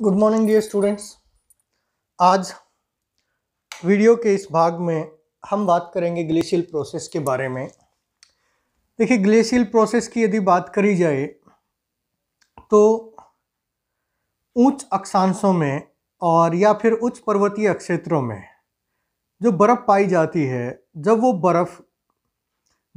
Good morning dear students आज video के इस भाग में हम बात करेंगे ग्लेशियल प्रोसेस के बारे में। देखिए ग्लेशियल प्रोसेस की यदि बात करी जाए तो ऊंच अक्षांशों में और या फिर उच्च पर्वतीय क्षेत्रों में जो बर्फ़ पाई जाती है, जब वो बर्फ़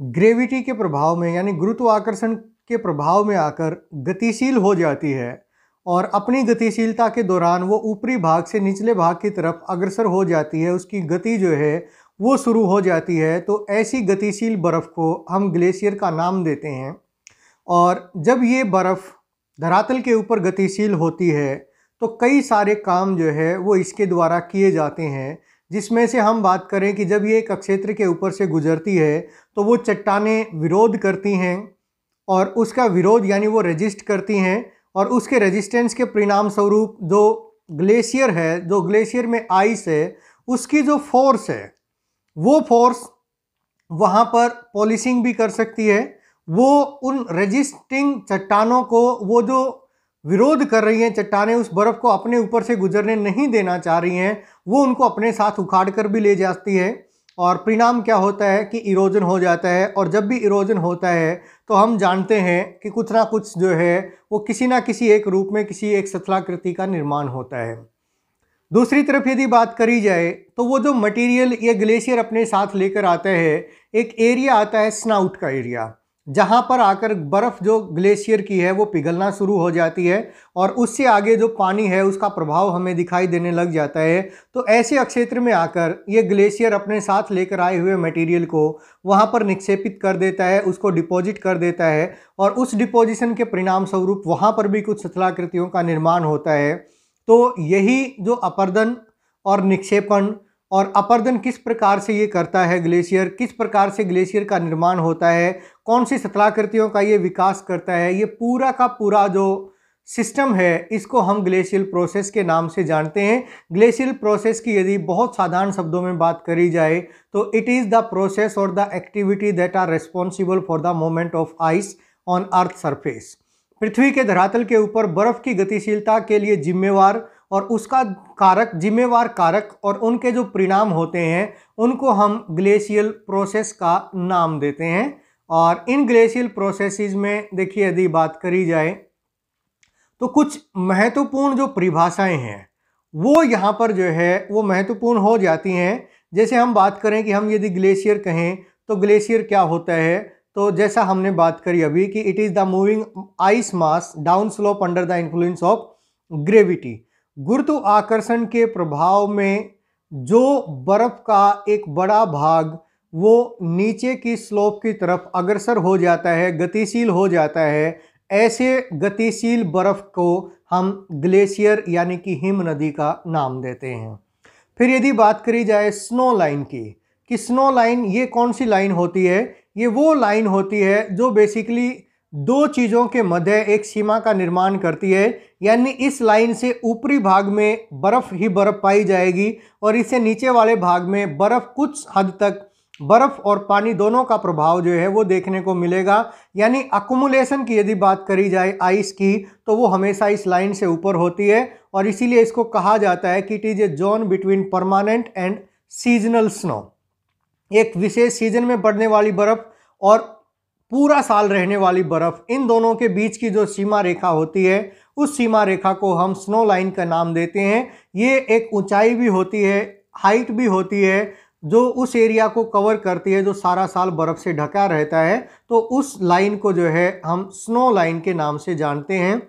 ग्रेविटी के प्रभाव में, यानी गुरुत्वाकर्षण के प्रभाव में आकर गतिशील हो जाती है और अपनी गतिशीलता के दौरान वो ऊपरी भाग से निचले भाग की तरफ़ अग्रसर हो जाती है, उसकी गति जो है वो शुरू हो जाती है। तो ऐसी गतिशील बर्फ़ को हम ग्लेशियर का नाम देते हैं। और जब ये बर्फ़ धरातल के ऊपर गतिशील होती है तो कई सारे काम जो है वो इसके द्वारा किए जाते हैं, जिसमें से हम बात करें कि जब ये एक क्षेत्र के ऊपर से गुजरती है तो वो चट्टानें विरोध करती हैं और उसका विरोध यानी वो रजिस्ट करती हैं और उसके रेजिस्टेंस के परिणाम स्वरूप जो ग्लेशियर है, जो ग्लेशियर में आइस है, उसकी जो फोर्स है, वो फोर्स वहाँ पर पॉलिशिंग भी कर सकती है। वो उन रजिस्टिंग चट्टानों को, वो जो विरोध कर रही हैं चट्टानें उस बर्फ़ को अपने ऊपर से गुजरने नहीं देना चाह रही हैं, वो उनको अपने साथ उखाड़ कर भी ले जाती है। और परिणाम क्या होता है कि इरोजन हो जाता है और जब भी इरोजन होता है तो हम जानते हैं कि कुछ ना कुछ जो है, वो किसी ना किसी एक रूप में, किसी एक सथलाकृति का निर्माण होता है। दूसरी तरफ़ यदि बात करी जाए तो वो जो मटेरियल ये ग्लेशियर अपने साथ लेकर आता है, एक एरिया आता है स्नाउट का एरिया जहाँ पर आकर बर्फ़ जो ग्लेशियर की है वो पिघलना शुरू हो जाती है और उससे आगे जो पानी है उसका प्रभाव हमें दिखाई देने लग जाता है। तो ऐसे क्षेत्र में आकर ये ग्लेशियर अपने साथ लेकर आए हुए मटेरियल को वहाँ पर निक्षेपित कर देता है, उसको डिपॉजिट कर देता है और उस डिपोजिशन के परिणाम स्वरूप वहाँ पर भी कुछ सथलाकृतियों का निर्माण होता है। तो यही जो अपर्दन और निक्षेपण और अपर्दन किस प्रकार से ये करता है ग्लेशियर? किस प्रकार से ग्लेशियर का निर्माण होता है? कौन सी सतलाकृतियों का ये विकास करता है? ये पूरा का पूरा जो सिस्टम है, इसको हम ग्लेशियल प्रोसेस के नाम से जानते हैं। ग्लेशियल प्रोसेस की यदि बहुत साधारण शब्दों में बात करी जाए तो इट इज़ द प्रोसेस और the activity that are responsible for the movement of ice on earth surface पृथ्वी के धरातल के ऊपर बर्फ़ की गतिशीलता के लिए जिम्मेवार और उसका कारक, जिम्मेवार कारक और उनके जो परिणाम होते हैं, उनको हम ग्लेशियल प्रोसेस का नाम देते हैं। और इन ग्लेशियल प्रोसेसेस में देखिए, यदि बात करी जाए तो कुछ महत्वपूर्ण जो परिभाषाएँ हैं, वो यहाँ पर जो है, वो महत्वपूर्ण हो जाती हैं। जैसे हम बात करें कि हम यदि ग्लेशियर कहें तो ग्लेशियर क्या होता है? तो जैसा हमने बात करी अभी कि it is the moving ice mass down slope under the influence of gravity गुरुत्व आकर्षण के प्रभाव में जो बर्फ़ का एक बड़ा भाग, वो नीचे की स्लोप की तरफ़ अग्रसर हो जाता है, गतिशील हो जाता है। ऐसे गतिशील बर्फ़ को हम ग्लेशियर यानी कि हिम नदी का नाम देते हैं। फिर यदि बात करी जाए स्नो लाइन की, कि स्नो लाइन ये कौन सी लाइन होती है? ये वो लाइन होती है जो बेसिकली दो चीज़ों के मध्य एक सीमा का निर्माण करती है, यानी इस लाइन से ऊपरी भाग में बर्फ़ ही बर्फ़ पाई जाएगी और इससे नीचे वाले भाग में बर्फ़ कुछ हद तक बर्फ़ और पानी दोनों का प्रभाव जो है वो देखने को मिलेगा। यानी अकुमुलेशन की यदि बात करी जाए आइस की तो वो हमेशा इस लाइन से ऊपर होती है और इसीलिए इसको कहा जाता है कि it is a zone between permanent and seasonal snow एक विशेष सीज़न में पड़ने वाली बर्फ़ और पूरा साल रहने वाली बर्फ़ इन दोनों के बीच की जो सीमा रेखा होती है, उस सीमा रेखा को हम स्नो लाइन का नाम देते हैं। ये एक ऊंचाई भी होती है हाइट भी होती है, जो उस एरिया को कवर करती है जो सारा साल बर्फ़ से ढका रहता है। तो उस लाइन को जो है, हम स्नो लाइन के नाम से जानते हैं।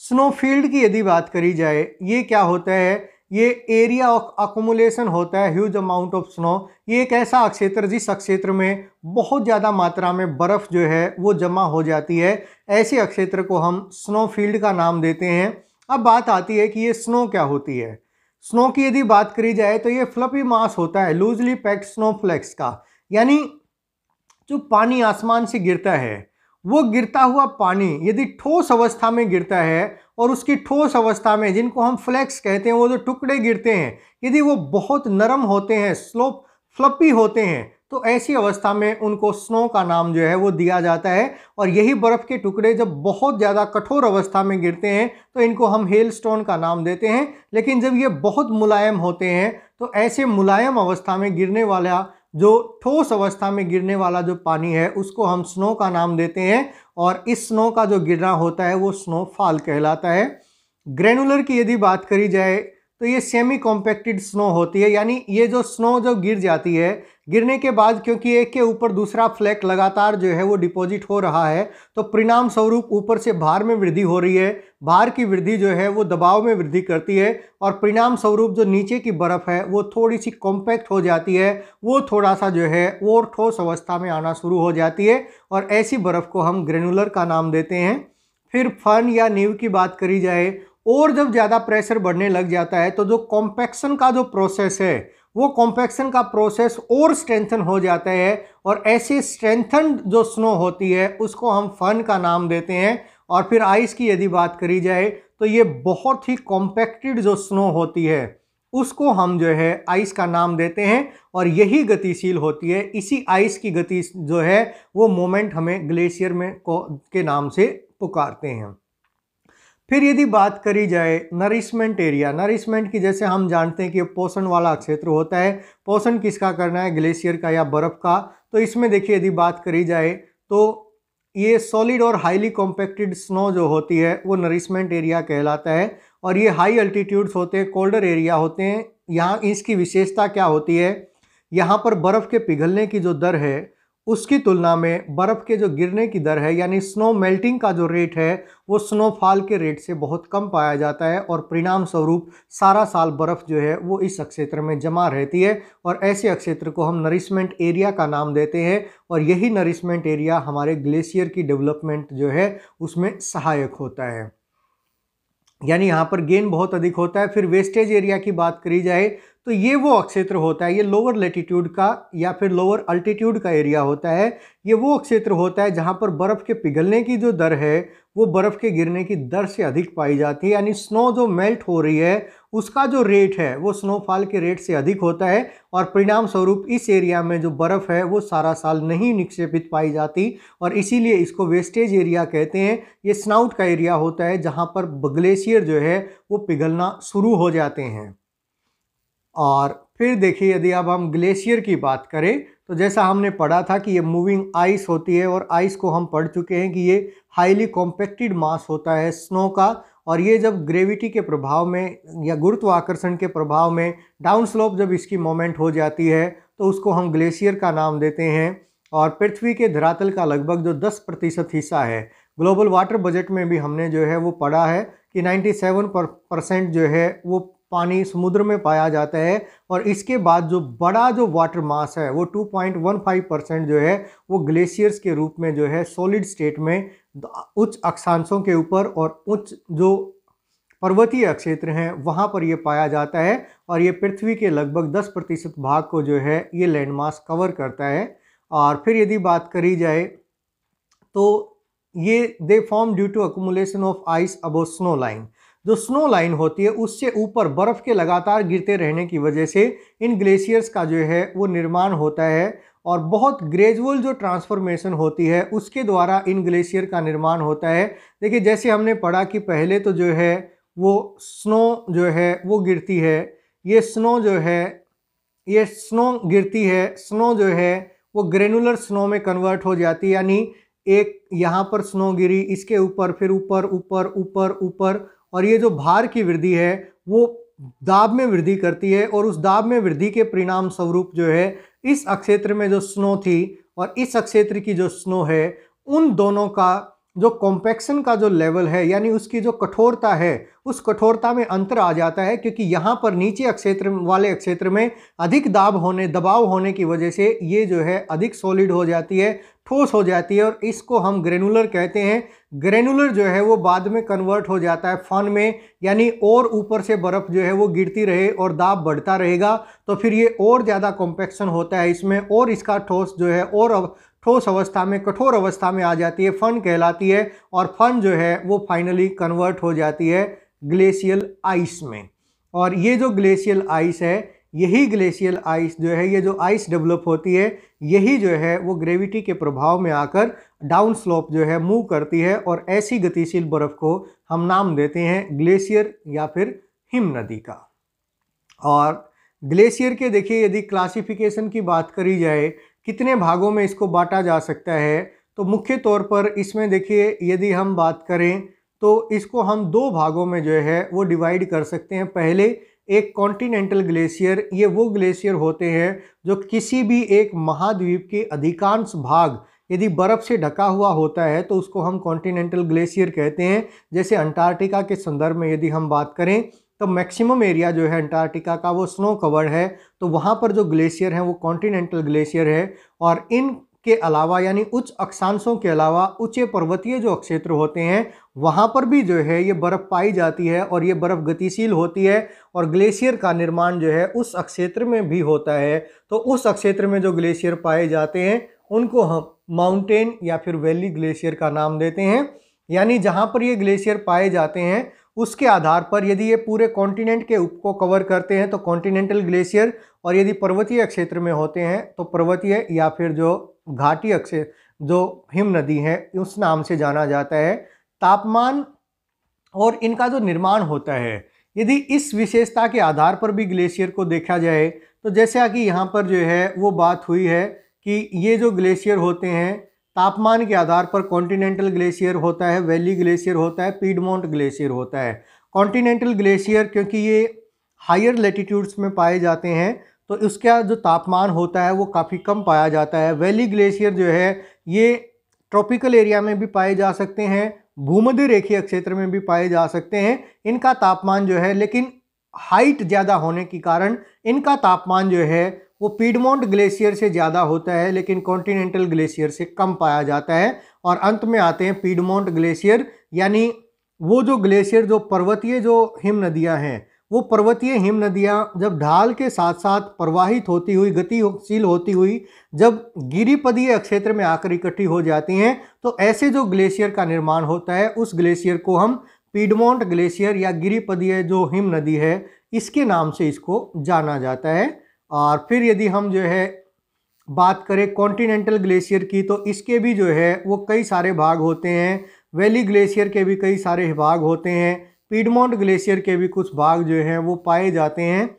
स्नो फ़ील्ड की यदि बात करी जाए, ये क्या होता है? ये एरिया ऑफ़ अकोमुलेशन होता है ह्यूज अमाउंट ऑफ़ स्नो ये एक ऐसा क्षेत्र जिस क्षेत्र में बहुत ज़्यादा मात्रा में बर्फ़ जो है, वो जमा हो जाती है। ऐसे क्षेत्र को हम स्नो फ़ील्ड का नाम देते हैं। अब बात आती है कि ये स्नो क्या होती है? स्नो की यदि बात करी जाए तो ये फ्लपी मास होता है लूजली पैक्ड स्नोफ्लेक्स का। यानी जो पानी आसमान से गिरता है, वो गिरता हुआ पानी यदि ठोस अवस्था में गिरता है और उसकी ठोस अवस्था में जिनको हम फ्लैक्स कहते हैं, वो जो टुकड़े गिरते हैं, यदि वो बहुत नरम होते हैं, स्लोप फ्लपी होते हैं तो ऐसी अवस्था में उनको स्नो का नाम जो है वो दिया जाता है। और यही बर्फ़ के टुकड़े जब बहुत ज़्यादा कठोर अवस्था में गिरते हैं तो इनको हम हेल स्टोन का नाम देते हैं। लेकिन जब ये बहुत मुलायम होते हैं तो ऐसे मुलायम अवस्था में गिरने वाला, जो ठोस अवस्था में गिरने वाला जो पानी है, उसको हम स्नो का नाम देते हैं। और इस स्नो का जो गिरना होता है, वो स्नोफॉल कहलाता है। ग्रेनुलर की यदि बात करी जाए तो ये सेमी कॉम्पैक्टेड स्नो होती है, यानी ये जो स्नो जो गिर जाती है, गिरने के बाद क्योंकि एक के ऊपर दूसरा फ्लैक लगातार जो है वो डिपॉजिट हो रहा है तो परिणाम स्वरूप ऊपर से भार में वृद्धि हो रही है, भार की वृद्धि जो है वो दबाव में वृद्धि करती है और परिणाम स्वरूप जो नीचे की बर्फ़ है वो थोड़ी सी कॉम्पैक्ट हो जाती है, वो थोड़ा सा जो है वो ठोस अवस्था में आना शुरू हो जाती है और ऐसी बर्फ़ को हम ग्रेनुलर का नाम देते हैं। फिर फन या नीव की बात करी जाए और जब ज़्यादा प्रेशर बढ़ने लग जाता है तो जो कॉम्पैक्शन का जो प्रोसेस है, वो कॉम्पैक्शन का प्रोसेस और स्ट्रेंथन हो जाता है और ऐसे स्ट्रेंथन जो स्नो होती है, उसको हम फन का नाम देते हैं। और फिर आइस की यदि बात करी जाए तो ये बहुत ही कॉम्पैक्टेड जो स्नो होती है, उसको हम जो है आइस का नाम देते हैं और यही गतिशील होती है। इसी आइस की गति जो है, वो मोमेंट हमें ग्लेशियर में को, के नाम से पुकारते हैं। फिर यदि बात करी जाए नरिशमेंट एरिया नरिशमेंट की जैसे हम जानते हैं कि पोषण वाला क्षेत्र होता है, पोषण किसका करना है? ग्लेशियर का या बर्फ़ का? तो इसमें देखिए, यदि बात करी जाए तो ये सॉलिड और हाईली कॉम्पैक्टेड स्नो जो होती है, वो नरिशमेंट एरिया कहलाता है और ये हाई अल्टीट्यूड्स होते हैं कोल्डर एरिया होते हैं। यहाँ इसकी विशेषता क्या होती है? यहाँ पर बर्फ़ के पिघलने की जो दर है उसकी तुलना में बर्फ़ के जो गिरने की दर है, यानी स्नो मेल्टिंग का जो रेट है, वो स्नोफॉल के रेट से बहुत कम पाया जाता है और परिणाम स्वरूप सारा साल बर्फ़ जो है, वो इस अक्षेत्र में जमा रहती है और ऐसे अक्षेत्र को हम नरिशमेंट एरिया का नाम देते हैं और यही नरिशमेंट एरिया हमारे ग्लेशियर की डेवलपमेंट जो है, उसमें सहायक होता है। यानी यहाँ पर गेन बहुत अधिक होता है, फिर वेस्टेज एरिया की बात करी जाए तो ये वो अक्षेत्र होता है, ये लोअर लेटीट्यूड का या फिर लोअर अल्टीट्यूड का एरिया होता है, ये वो अक्षेत्र होता है जहाँ पर बर्फ़ के पिघलने की जो दर है, वो बर्फ़ के गिरने की दर से अधिक पाई जाती है, यानी स्नो जो मेल्ट हो रही है उसका जो रेट है, वो स्नोफॉल के रेट से अधिक होता है और परिणाम स्वरूप इस एरिया में जो बर्फ़ है, वो सारा साल नहीं निक्षेपित पाई जाती और इसीलिए इसको वेस्टेज एरिया कहते हैं। ये स्नाउट का एरिया होता है जहाँ पर ग्लेशियर जो है, वो पिघलना शुरू हो जाते हैं। और फिर देखिए, यदि अब हम ग्लेशियर की बात करें तो जैसा हमने पढ़ा था कि ये मूविंग आइस होती है और आइस को हम पढ़ चुके हैं कि ये हाईली कॉम्पैक्टेड मास होता है स्नो का और ये जब ग्रेविटी के प्रभाव में या गुरुत्वाकर्षण के प्रभाव में डाउन स्लोप जब इसकी मोमेंट हो जाती है तो उसको हम ग्लेशियर का नाम देते हैं और पृथ्वी के धरातल का लगभग जो 10 प्रतिशत हिस्सा है ग्लोबल वाटर बजट में भी हमने जो है वो पढ़ा है कि 97 परसेंट जो है वो पानी समुद्र में पाया जाता है और इसके बाद जो बड़ा जो वाटर मास है वो 2.15 परसेंट जो है वो ग्लेशियर्स के रूप में जो है सॉलिड स्टेट में उच्च अक्षांशों के ऊपर और उच्च जो पर्वतीय क्षेत्र हैं, वहाँ पर ये पाया जाता है और ये पृथ्वी के लगभग 10 प्रतिशत भाग को जो है ये लैंडमास कवर करता है। और फिर यदि बात करी जाए तो ये they form due to accumulation of ice above snow line जो स्नो लाइन होती है, उससे ऊपर बर्फ़ के लगातार गिरते रहने की वजह से इन ग्लेशियर्स का जो है वो निर्माण होता है। और बहुत ग्रेजुअल जो ट्रांसफॉर्मेशन होती है, उसके द्वारा इन ग्लेशियर का निर्माण होता है। देखिए, जैसे हमने पढ़ा कि पहले तो जो है, वो स्नो जो है, वो गिरती है। ये स्नो जो है, ये स्नो गिरती है स्नो जो है, वो ग्रेनुलर स्नो में कन्वर्ट हो जाती है। यानी एक यहाँ पर स्नो गिरी, इसके ऊपर, फिर ऊपर ऊपर ऊपर ऊपर, और ये जो भार की वृद्धि है, वो दाब में वृद्धि करती है और उस दाब में वृद्धि के परिणाम स्वरूप जो है, इस अक्षेत्र में जो स्नो थी और इस अक्षेत्र की जो स्नो है, उन दोनों का जो कॉम्पैक्शन का जो लेवल है, यानी उसकी जो कठोरता है, उस कठोरता में अंतर आ जाता है क्योंकि यहाँ पर नीचे अक्षेत्र वाले क्षेत्र में अधिक दाब होने, दबाव होने की वजह से ये जो है अधिक सॉलिड हो जाती है ठोस हो जाती है और इसको हम ग्रेनुलर कहते हैं। ग्रेनुलर जो है वो बाद में कन्वर्ट हो जाता है फन में, यानी और ऊपर से बर्फ़ जो है वो गिरती रहे और दाब बढ़ता रहेगा। तो फिर ये और ज़्यादा कॉम्पेक्शन होता है इसमें और इसका ठोस जो है और ठोस अवस्था में, कठोर अवस्था में आ जाती है फन कहलाती है और फन जो है वो फाइनली कन्वर्ट हो जाती है ग्लेशियल आइस में। और ये जो ग्लेशियल आइस है यही ग्लेशियल आइस जो है, ये जो आइस डेवलप होती है, यही जो है, वो ग्रेविटी के प्रभाव में आकर डाउन स्लोप जो है, मूव करती है और ऐसी गतिशील बर्फ़ को हम नाम देते हैं ग्लेशियर या फिर हिम नदी का। और ग्लेशियर के देखिए, यदि क्लासिफिकेशन की बात करी जाए, कितने भागों में इसको बांटा जा सकता है तो मुख्य तौर पर इसमें देखिए, यदि हम बात करें तो इसको हम दो भागों में जो है, वो डिवाइड कर सकते हैं। पहले एक कॉन्टिनेंटल ग्लेशियर ये वो ग्लेशियर होते हैं जो किसी भी एक महाद्वीप के अधिकांश भाग यदि बर्फ़ से ढका हुआ होता है तो उसको हम कॉन्टिनेंटल ग्लेशियर कहते हैं। जैसे अंटार्कटिका के संदर्भ में यदि हम बात करें तो मैक्सिमम एरिया जो है अंटार्कटिका का वो स्नो कवर्ड है। तो वहाँ पर जो ग्लेशियर हैं, वो कॉन्टिनेंटल ग्लेशियर है। और इन के अलावा, यानी उच्च अक्षांशों के अलावा, ऊँचे पर्वतीय जो क्षेत्र होते हैं, वहाँ पर भी जो है ये बर्फ़ पाई जाती है और ये बर्फ़ गतिशील होती है और ग्लेशियर का निर्माण जो है उस क्षेत्र में भी होता है। तो उस क्षेत्र में जो ग्लेशियर पाए जाते हैं, उनको हम माउंटेन या फिर वैली ग्लेशियर का नाम देते हैं। यानी जहाँ पर ये ग्लेशियर पाए जाते हैं, उसके आधार पर यदि ये पूरे कॉन्टिनेंट के उप को कवर करते हैं तो कॉन्टिनेंटल ग्लेशियर और यदि पर्वतीय क्षेत्र में होते हैं तो पर्वतीय या फिर जो घाटी अक्षय, जो हिम नदी है, उस नाम से जाना जाता है। तापमान और इनका जो निर्माण होता है, यदि इस विशेषता के आधार पर भी ग्लेशियर को देखा जाए तो जैसा कि यहाँ पर जो है, वो बात हुई है कि ये जो ग्लेशियर होते हैं, तापमान के आधार पर कॉन्टिनेंटल ग्लेशियर होता है, वैली ग्लेशियर होता है, पीडमोंट ग्लेशियर होता है। कॉन्टिनेंटल ग्लेशियर, क्योंकि ये हायर लेटीट्यूड्स में पाए जाते हैं तो इसका जो तापमान होता है वो काफ़ी कम पाया जाता है। वैली ग्लेशियर जो है, ये ट्रॉपिकल एरिया में भी पाए जा सकते हैं, भूमध्य रेखीय क्षेत्र में भी पाए जा सकते हैं। इनका तापमान जो है, लेकिन हाइट ज़्यादा होने के कारण इनका तापमान जो है, वो पीडमोंट ग्लेशियर से ज़्यादा होता है, लेकिन कॉन्टिनेंटल ग्लेशियर से कम पाया जाता है। और अंत में आते हैं पीडमोंट ग्लेशियर, यानी वो जो ग्लेशियर, जो पर्वतीय जो हिम नदियाँ हैं वो पर्वतीय हिम नदियाँ जब ढाल के साथ साथ प्रवाहित होती हुई, गतिशील होती हुई, जब गिरिपदीय क्षेत्र में आकर इकट्ठी हो जाती हैं तो ऐसे जो ग्लेशियर का निर्माण होता है, उस ग्लेशियर को हम पीडमोंट ग्लेशियर या गिरिपदीय जो हिम नदी है, इसके नाम से इसको जाना जाता है। और फिर यदि हम जो है बात करें कॉन्टिनेंटल ग्लेशियर की तो इसके भी जो है, वो कई सारे भाग होते हैं। वैली ग्लेशियर के भी कई सारे भाग होते हैं। पीडमोंट ग्लेशियर के भी कुछ भाग जो हैं, वो पाए जाते हैं।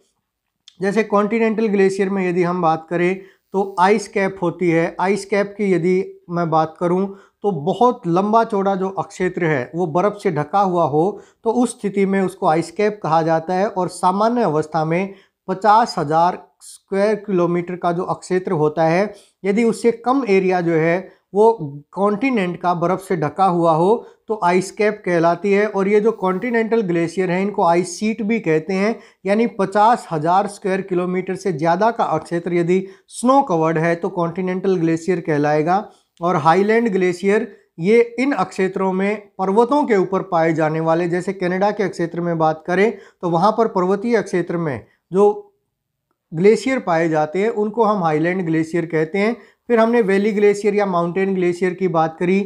जैसे कॉन्टिनेंटल ग्लेशियर में यदि हम बात करें तो आइस कैप होती है। आइस कैप की यदि मैं बात करूँ तो बहुत लंबा चौड़ा जो अक्षेत्र है, वो बर्फ़ से ढका हुआ हो तो उस स्थिति में उसको आइस कैप कहा जाता है और सामान्य अवस्था में पचास हज़ार स्क्वायर किलोमीटर का जो अक्षेत्र होता है, यदि उससे कम एरिया जो है वो कॉन्टिनेंट का बर्फ़ से ढका हुआ हो तो आइस कैप कहलाती है। और ये जो कॉन्टिनेंटल ग्लेशियर हैं, इनको आइस सीट भी कहते हैं। यानी पचास हज़ार स्क्वायर किलोमीटर से ज़्यादा का क्षेत्र यदि स्नो कवर्ड है तो कॉन्टिनेंटल ग्लेशियर कहलाएगा। और हाईलैंड ग्लेशियर ये इन अक्षेत्रों में पर्वतों के ऊपर पाए जाने वाले, जैसे कनाडा के क्षेत्र में बात करें तो वहाँ पर पर्वतीय क्षेत्र में जो ग्लेशियर पाए जाते हैं, उनको हम हाईलैंड ग्लेशियर कहते हैं। फिर हमने वैली ग्लेशियर या माउंटेन ग्लेशियर की बात करी।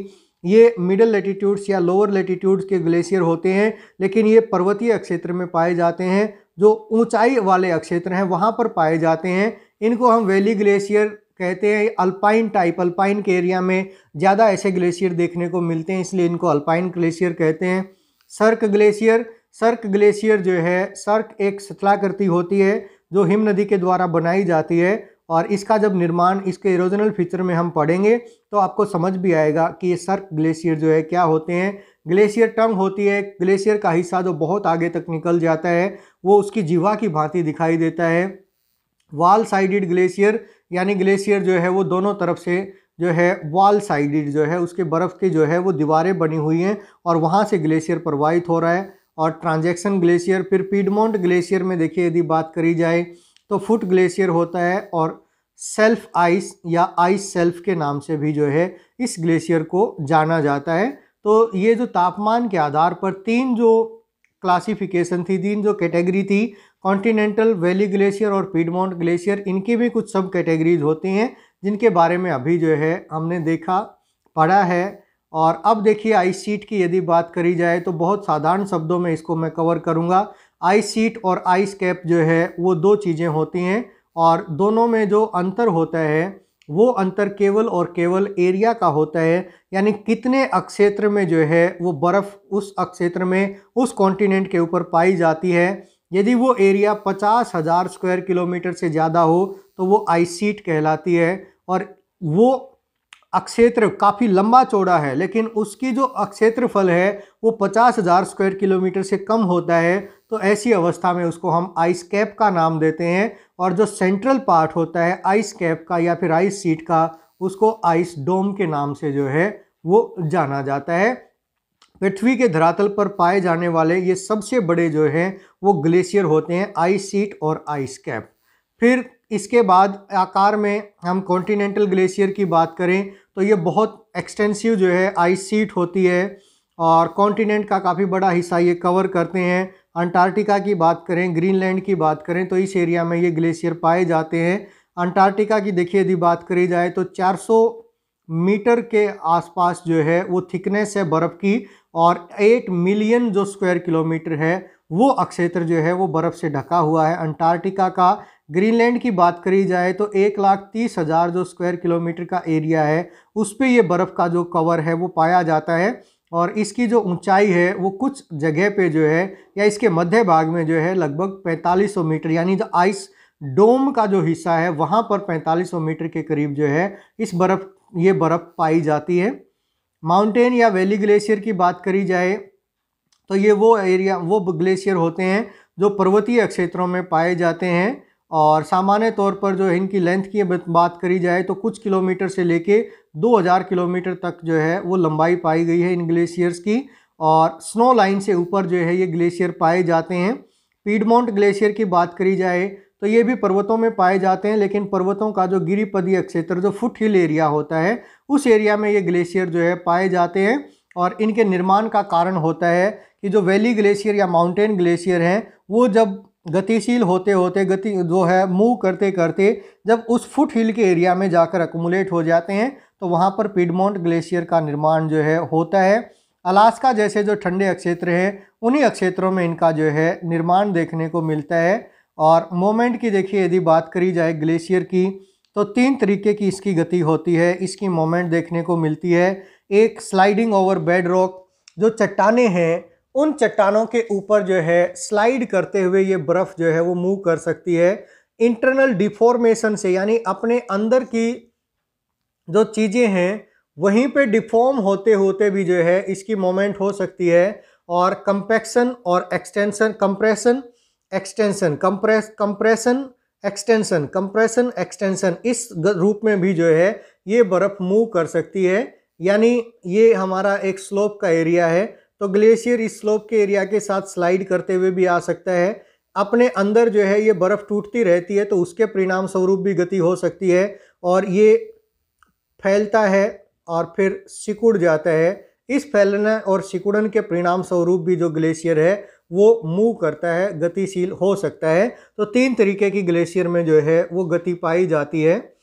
ये मिडल लेटीट्यूड्स या लोअर लेटीट्यूड्स के ग्लेशियर होते हैं, लेकिन ये पर्वतीय क्षेत्र में पाए जाते हैं, जो ऊंचाई वाले क्षेत्र हैं, वहाँ पर पाए जाते हैं। इनको हम वैली ग्लेशियर कहते हैं अल्पाइन टाइप, अल्पाइन के एरिया में ज़्यादा ऐसे ग्लेशियर देखने को मिलते हैं, इसलिए इनको अल्पाइन ग्लेशियर कहते हैं। सर्क ग्लेशियर सर्क ग्लेशियर जो है, सर्क एक शतलाकृति होती है, जो हिम नदी के द्वारा बनाई जाती है और इसका जब निर्माण, इसके इरोजनल फीचर में हम पढ़ेंगे तो आपको समझ भी आएगा कि ये सर्क ग्लेशियर जो है, क्या होते हैं। ग्लेशियर टंग होती है, ग्लेशियर का हिस्सा जो बहुत आगे तक निकल जाता है, वो उसकी जीवा की भांति दिखाई देता है। वाल साइडेड ग्लेशियर, यानी ग्लेशियर जो है, वो दोनों तरफ़ से जो है, वॉल साइडेड जो है, उसके बर्फ़ की जो है, वो दीवारें बनी हुई हैं और वहाँ से ग्लेशियर प्रवाहित हो रहा है। और ट्रांजेक्शन ग्लेशियर, फिर पीडमोंट ग्लेशियर में देखिए यदि बात करी जाए तो फुट ग्लेशियर होता है और सेल्फ आइस या आइस सेल्फ के नाम से भी जो है इस ग्लेशियर को जाना जाता है। तो ये जो तापमान के आधार पर तीन जो क्लासिफिकेशन थी, तीन जो कैटेगरी थी, कॉन्टिनेंटल, वैली ग्लेशियर और पीडमोंट ग्लेशियर, इनकी भी कुछ सब कैटेगरीज होती हैं, जिनके बारे में अभी जो है हमने देखा, पढ़ा है। और अब देखिए, आइस शीट की यदि बात करी जाए तो बहुत साधारण शब्दों में इसको मैं कवर करूँगा। आइस सीट और आइस कैप जो है, वो दो चीज़ें होती हैं और दोनों में जो अंतर होता है, वो अंतर केवल और केवल एरिया का होता है। यानी कितने अक्षेत्र में जो है, वो बर्फ़ उस अक्षेत्र में, उस कॉन्टिनेंट के ऊपर पाई जाती है। यदि वो एरिया पचास हज़ार स्क्वायर किलोमीटर से ज़्यादा हो तो वो आइस सीट कहलाती है और वो अक्षेत्र काफ़ी लंबा चौड़ा है, लेकिन उसकी जो अक्षेत्रफल है, वो पचास हज़ार स्क्वायर किलोमीटर से कम होता है। तो ऐसी अवस्था में उसको हम आइस कैप का नाम देते हैं और जो सेंट्रल पार्ट होता है आइस कैप का या फिर आइस सीट का, उसको आइस डोम के नाम से जो है, वो जाना जाता है। पृथ्वी के धरातल पर पाए जाने वाले ये सबसे बड़े जो हैं, वो ग्लेशियर होते हैं आइस सीट और आइस कैप फिर इसके बाद आकार में हम कॉन्टिनेंटल ग्लेशियर की बात करें तो ये बहुत एक्सटेंसिव जो है आइस सीट होती है और कॉन्टिनेंट का काफ़ी बड़ा हिस्सा ये कवर करते हैं। अंटार्कटिका की बात करें ग्रीनलैंड की बात करें तो इस एरिया में ये ग्लेशियर पाए जाते हैं। अंटार्कटिका की देखिए यदि बात करी जाए तो 400 मीटर के आसपास जो है वो थिकनेस है बर्फ़ की और 8 मिलियन जो स्क्वायर किलोमीटर है वो अक्षेत्र जो है वो बर्फ़ से ढका हुआ है। अंटार्कटिका का ग्रीनलैंड की बात करी जाए तो एक लाख तीस हज़ार जो स्क्वायर किलोमीटर का एरिया है, उस पर ये बर्फ़ का जो कवर है वो पाया जाता है और इसकी जो ऊंचाई है वो कुछ जगह पे जो है या इसके मध्य भाग में जो है लगभग 4500 मीटर, यानी जो आइस डोम का जो हिस्सा है वहाँ पर 4500 मीटर के करीब जो है इस बर्फ़, ये बर्फ़ पाई जाती है। माउंटेन या वैली ग्लेशियर की बात करी जाए तो ये वो एरिया, वो ग्लेशियर होते हैं जो पर्वतीय क्षेत्रों में पाए जाते हैं। और सामान्य तौर पर जो इनकी लेंथ की बात करी जाए तो कुछ किलोमीटर से लेके 2000 किलोमीटर तक जो है वो लंबाई पाई गई है इन ग्लेशियर्स की और स्नो लाइन से ऊपर जो है ये ग्लेशियर पाए जाते हैं। पीडमोंट ग्लेशियर की बात करी जाए तो ये भी पर्वतों में पाए जाते हैं, लेकिन पर्वतों का जो गिरिपदीय क्षेत्र, जो फुट हिल एरिया होता है, उस एरिया में ये ग्लेशियर जो है पाए जाते हैं और इनके निर्माण का कारण होता है कि जो वैली ग्लेशियर या माउंटेन ग्लेशियर हैं, वो जब गतिशील होते होते गति जो है, मूव करते करते जब उस फुट हिल के एरिया में जाकर अकुमुलेट हो जाते हैं तो वहाँ पर पिडमोंट ग्लेशियर का निर्माण जो है होता है। अलास्का जैसे जो ठंडे क्षेत्र हैं, उन्हीं क्षेत्रों में इनका जो है निर्माण देखने को मिलता है। और मोमेंट की देखिए, यदि बात करी जाए ग्लेशियर की तो तीन तरीके की इसकी गति होती है, इसकी मोमेंट देखने को मिलती है। एक स्लाइडिंग ओवर बेड रॉक जो चट्टाने हैं उन चट्टानों के ऊपर जो है स्लाइड करते हुए ये बर्फ़ जो है वो मूव कर सकती है। इंटरनल डिफॉर्मेशन से, यानी अपने अंदर की जो चीज़ें हैं, वहीं पे डिफॉर्म होते होते भी जो है, इसकी मोमेंट हो सकती है। और कंपेक्शन और extension compression extension compress compression extension compression extension इस रूप में भी जो है, ये बर्फ़ मूव कर सकती है। यानी ये हमारा एक स्लोप का एरिया है। तो ग्लेशियर इस स्लोप के एरिया के साथ स्लाइड करते हुए भी आ सकता है। अपने अंदर जो है, ये बर्फ़ टूटती रहती है तो उसके परिणाम स्वरूप भी गति हो सकती है और ये फैलता है और फिर सिकुड़ जाता है। इस फैलने और सिकुड़न के परिणाम स्वरूप भी जो ग्लेशियर है, वो मूव करता है, गतिशील हो सकता है। तो तीन तरीके की ग्लेशियर में जो है, वो गति पाई जाती है।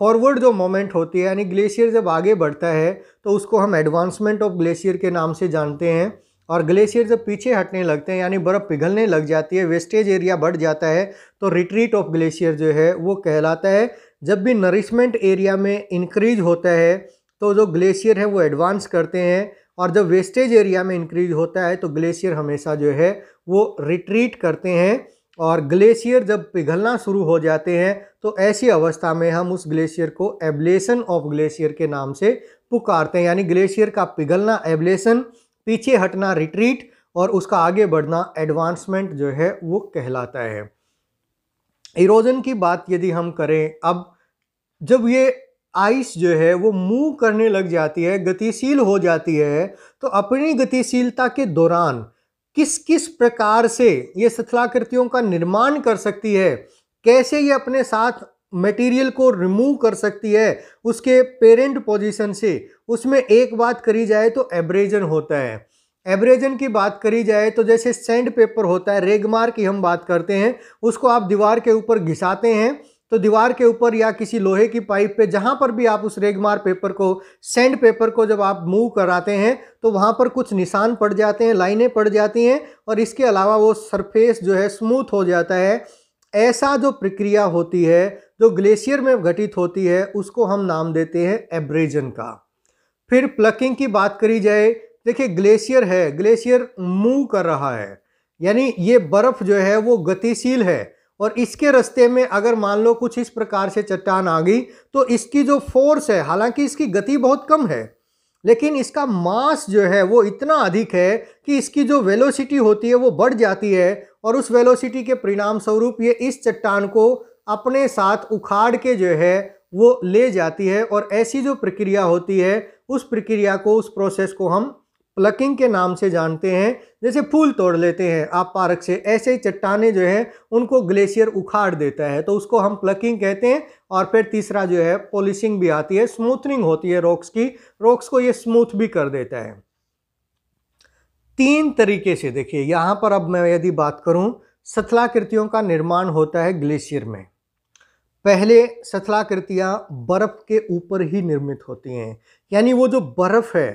फॉरवर्ड जो मोमेंट होती है, यानी ग्लेशियर जब आगे बढ़ता है तो उसको हम एडवांसमेंट ऑफ़ ग्लेशियर के नाम से जानते हैं। और ग्लेशियर जब पीछे हटने लगते हैं, यानी बर्फ़ पिघलने लग जाती है, वेस्टेज एरिया बढ़ जाता है तो रिट्रीट ऑफ़ ग्लेशियर जो है, वो कहलाता है। जब भी नरिशमेंट एरिया में इंक्रीज होता है तो जो ग्लेशियर है, वो एडवांस करते हैं। और जब वेस्टेज एरिया में इंक्रीज होता है तो ग्लेशियर हमेशा जो है, वो रिट्रीट करते हैं। और ग्लेशियर जब पिघलना शुरू हो जाते हैं तो ऐसी अवस्था में हम उस ग्लेशियर को एब्लेशन ऑफ़ ग्लेशियर के नाम से पुकारते हैं। यानी ग्लेशियर का पिघलना, एब्लेशन, पीछे हटना रिट्रीट और उसका आगे बढ़ना एडवांसमेंट जो है वो कहलाता है। इरोजन की बात यदि हम करें, अब जब ये आइस जो है वो मूव करने लग जाती है, गतिशील हो जाती है तो अपनी गतिशीलता के दौरान किस किस प्रकार से ये स्थलाकृतियों का निर्माण कर सकती है? कैसे ये अपने साथ मटेरियल को रिमूव कर सकती है? उसके पेरेंट पोजीशन से। उसमें एक बात करी जाए तो एब्रेजन होता है। एब्रेजन की बात करी जाए तो जैसे सैंड पेपर होता है रेगमार की हम बात करते हैं, उसको आप दीवार के ऊपर घिसाते हैं तो दीवार के ऊपर या किसी लोहे की पाइप पे, जहाँ पर भी आप उस रेगमार पेपर को, सैंड पेपर को जब आप मूव कराते हैं तो वहाँ पर कुछ निशान पड़ जाते हैं, लाइनें पड़ जाती हैं, और इसके अलावा वो सरफेस जो है स्मूथ हो जाता है। ऐसा जो प्रक्रिया होती है, जो ग्लेशियर में घटित होती है, उसको हम नाम देते हैं एब्रेजन का। फिर प्लकिंग की बात करी जाए, देखिए ग्लेशियर है, ग्लेशियर मूव कर रहा है, यानी ये बर्फ़ जो है वो गतिशील है और इसके रास्ते में अगर मान लो कुछ इस प्रकार से चट्टान आ गई तो इसकी जो फोर्स है, हालाँकि इसकी गति बहुत कम है, लेकिन इसका मास जो है वो इतना अधिक है कि इसकी जो वेलोसिटी होती है वो बढ़ जाती है और उस वेलोसिटी के परिणाम स्वरूप ये इस चट्टान को अपने साथ उखाड़ के जो है वो ले जाती है और ऐसी जो प्रक्रिया होती है, उस प्रक्रिया को, उस प्रोसेस को हम प्लकिंग के नाम से जानते हैं, जैसे फूल तोड़ लेते हैं। आप पार्क से ऐसे ही चट्टाने जो हैं, उनको ग्लेशियर उखाड़ देता है तो उसको हम प्लकिंग कहते हैं। और फिर तीसरा जो है पॉलिशिंग भी आती है स्मूथनिंग होती है रॉक्स की। रॉक्स को ये स्मूथ भी कर देता है। तीन तरीके से देखिए, यहाँ पर अब मैं यदि बात करूँ सथलाकृतियों का निर्माण होता है ग्लेशियर में। पहले सथलाकृतियाँ बर्फ़ के ऊपर ही निर्मित होती हैं। यानी वो जो बर्फ़ है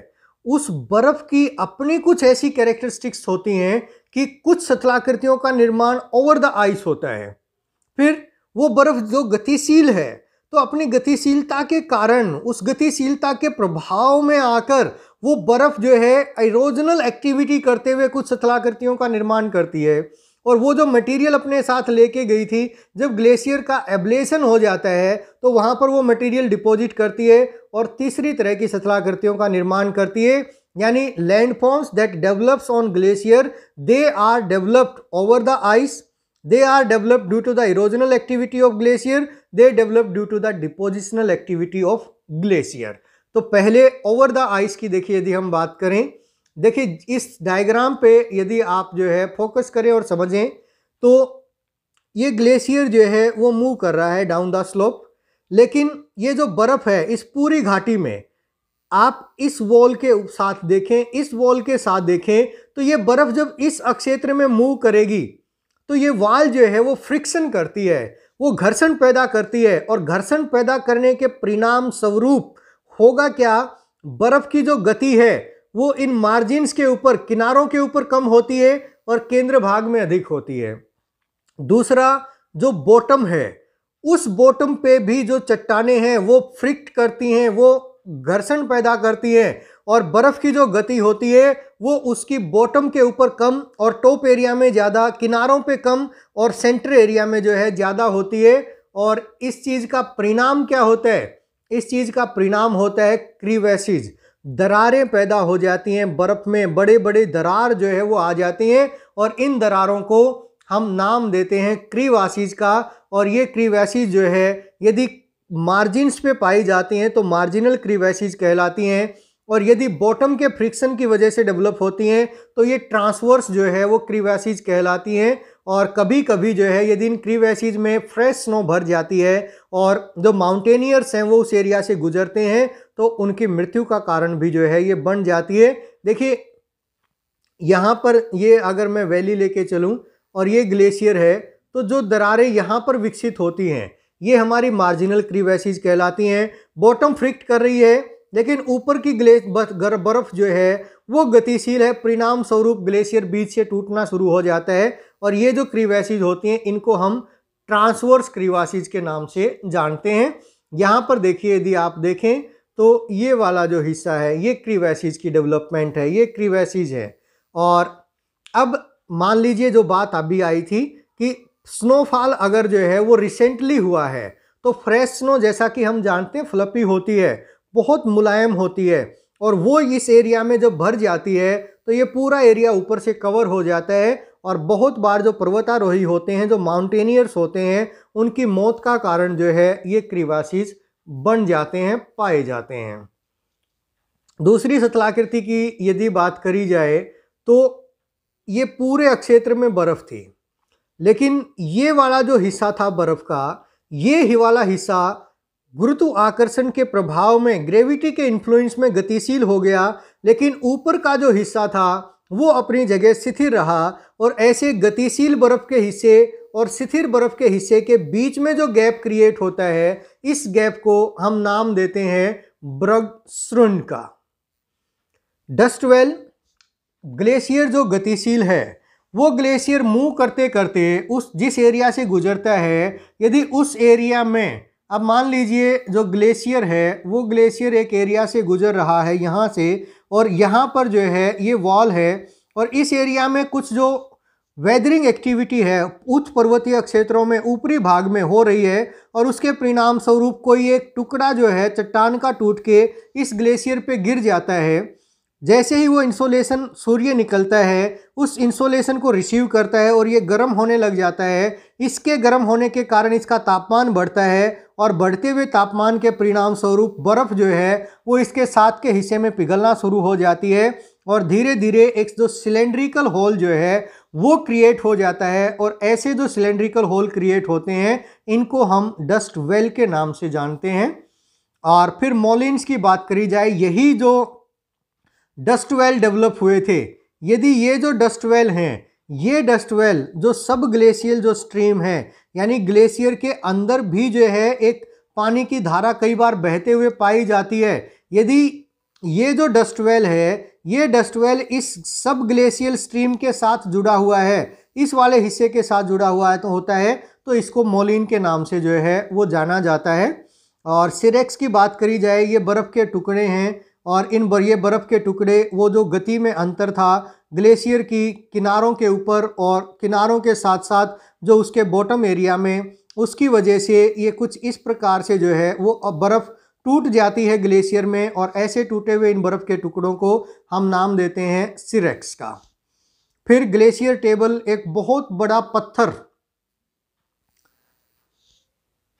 उस बर्फ़ की अपनी कुछ ऐसी कैरेक्टरिस्टिक्स होती हैं कि कुछ सतलाकृतियों का निर्माण ओवर द आइस होता है। फिर वो बर्फ़ जो गतिशील है तो अपनी गतिशीलता के कारण, उस गतिशीलता के प्रभाव में आकर वो बर्फ़ जो है इरोजनल एक्टिविटी करते हुए कुछ सतलाकृतियों का निर्माण करती है। और वो जो मटेरियल अपने साथ लेके गई थी, जब ग्लेशियर का एब्लेशन हो जाता है तो वहाँ पर वो मटेरियल डिपॉजिट करती है और तीसरी तरह की सतलाकृतियों का निर्माण करती है, यानी land forms that develops on glacier they are developed over the ice they are developed due to the erosional activity of glacier they develop due to the depositional activity of glacier तो पहले over the ice की देखिए यदि हम बात करें, देखिए इस डायग्राम पे यदि आप जो है फोकस करें और समझें तो ये ग्लेशियर जो है वो मूव कर रहा है डाउन द स्लोप लेकिन ये जो बर्फ़ है इस पूरी घाटी में, आप इस वॉल के साथ देखें, इस वॉल के साथ देखें तो ये बर्फ़ जब इस अक्षेत्र में मूव करेगी तो ये वाल जो है वो फ्रिक्शन करती है, वो घर्षण पैदा करती है और घर्षण पैदा करने के परिणाम स्वरूप होगा क्या? बर्फ़ की जो गति है, वो इन मार्जिन्स के ऊपर, किनारों के ऊपर कम होती है और केंद्र भाग में अधिक होती है। दूसरा, जो बॉटम है उस बॉटम पे भी जो चट्टाने हैं, वो फ्रिक्ट करती हैं, वो घर्षण पैदा करती हैं और बर्फ़ की जो गति होती है, वो उसकी बॉटम के ऊपर कम और टॉप एरिया में ज़्यादा, किनारों पे कम और सेंटर एरिया में जो है ज़्यादा होती है। और इस चीज़ का परिणाम क्या होता है? इस चीज़ का परिणाम होता है क्रीवेसिज दरारें पैदा हो जाती हैं बर्फ़ में बड़े बड़े दरार जो है वो आ जाती हैं और इन दरारों को हम नाम देते हैं क्रीवासीज का, और ये क्रीवैसीज जो है, यदि मार्जिनस पे पाई जाती हैं तो मार्जिनल क्रीवैसीज कहलाती हैं, और यदि बॉटम के फ्रिक्शन की वजह से डेवलप होती हैं तो ये ट्रांसवर्स जो है, वो क्रीवैसीज कहलाती हैं, और कभी कभी जो है, यदि इन क्रीवैसीज में फ्रेश स्नो भर जाती है, और जो माउंटेनियर्स हैं, वो उस एरिया से गुजरते हैं तो उनकी मृत्यु का कारण भी जो है, ये बन जाती है। देखिए, यहाँ पर ये अगर मैं वैली लेके चलूँ और ये ग्लेशियर है तो जो दरारें यहाँ पर विकसित होती हैं, ये हमारी मार्जिनल क्रीवैसीज कहलाती हैं। बॉटम फ्रिक्ट कर रही है, लेकिन ऊपर की ग्ले बर्फ़ जो है, वो गतिशील है। परिणाम स्वरूप ग्लेशियर बीच से टूटना शुरू हो जाता है और ये जो क्रीवैसीज होती हैं, इनको हम ट्रांसवर्स क्रीवासीज के नाम से जानते हैं। यहाँ पर देखिए, यदि आप देखें तो ये वाला जो हिस्सा है, ये क्रीवैसीज की डेवलपमेंट है, ये क्रीवैसीज है। और अब मान लीजिए जो बात अभी आई थी कि स्नोफॉल अगर जो है वो रिसेंटली हुआ है तो फ्रेश स्नो जैसा कि हम जानते हैं फ्लपी होती है, बहुत मुलायम होती है और वो इस एरिया में जब भर जाती है तो ये पूरा एरिया ऊपर से कवर हो जाता है और बहुत बार जो पर्वतारोही होते हैं, जो माउंटेनियर्स होते हैं, उनकी मौत का कारण जो है ये क्रिवासीज बन जाते हैं, पाए जाते हैं। दूसरी सतलाकृति की यदि बात करी जाए तो ये पूरे अक्षेत्र में बर्फ़ थी। लेकिन ये वाला जो हिस्सा था बर्फ़ का, ये ही वाला हिस्सा गुरुत्व आकर्षण के प्रभाव में ग्रेविटी के इन्फ्लुएंस में गतिशील हो गया, लेकिन ऊपर का जो हिस्सा था, वो अपनी जगह स्थिर रहा और ऐसे गतिशील बर्फ़ के हिस्से और शिथिर बर्फ़ के हिस्से के बीच में जो गैप क्रिएट होता है, इस गैप को हम नाम देते हैं ब्रग श्रुन का। डस्टवेल ग्लेशियर जो गतिशील है, वो ग्लेशियर मूव करते करते उस, जिस एरिया से गुजरता है, यदि उस एरिया में, अब मान लीजिए जो ग्लेशियर है, वो ग्लेशियर एक एरिया से गुजर रहा है यहाँ से, और यहाँ पर जो है, ये वॉल है, और इस एरिया में कुछ जो वेदरिंग एक्टिविटी है उच्च पर्वतीय क्षेत्रों में, ऊपरी भाग में हो रही है, और उसके परिणाम स्वरूप कोई एक टुकड़ा जो है, चट्टान का टूट के इस ग्लेशियर पे गिर जाता है जैसे ही वो इंसोलेशन सूर्य निकलता है, उस इंसोलेशन को रिसीव करता है और ये गर्म होने लग जाता है। इसके गर्म होने के कारण इसका तापमान बढ़ता है और बढ़ते हुए तापमान के परिणाम स्वरूप बर्फ़ जो है, वो इसके साथ के हिस्से में पिघलना शुरू हो जाती है और धीरे धीरे एक जो सिलेंड्रिकल होल जो है, वो क्रिएट हो जाता है और ऐसे जो सिलेंड्रिकल होल क्रिएट होते हैं, इनको हम डस्ट वेल के नाम से जानते हैं। और फिर मोलिन्स की बात करी जाए, यही जो डस्ट वेल डेवलप हुए थे। यदि ये जो डस्ट वेल हैं, ये डस्ट वेल जो सब ग्लेशियल जो स्ट्रीम है, यानी ग्लेशियर के अंदर भी जो है एक पानी की धारा कई बार बहते हुए पाई जाती है, यदि ये जो डस्ट वेल है, ये डस्ट वेल इस सब ग्लेशियल स्ट्रीम के साथ जुड़ा हुआ है, इस वाले हिस्से के साथ जुड़ा हुआ है तो होता है तो इसको मोलिन के नाम से जो है वो जाना जाता है। और सिरेक्स की बात करी जाए, ये बर्फ़ के टुकड़े हैं और इन ये बर्फ़ के टुकड़े, वो जो गति में अंतर था, ग्लेशियर की किनारों के ऊपर और किनारों के साथ साथ जो उसके बॉटम एरिया में, उसकी वजह से ये कुछ इस प्रकार से जो है, वो बर्फ़ टूट जाती है ग्लेशियर में और ऐसे टूटे हुए इन बर्फ़ के टुकड़ों को हम नाम देते हैं सिरेक्स का। फिर ग्लेशियर टेबल एक बहुत बड़ा पत्थर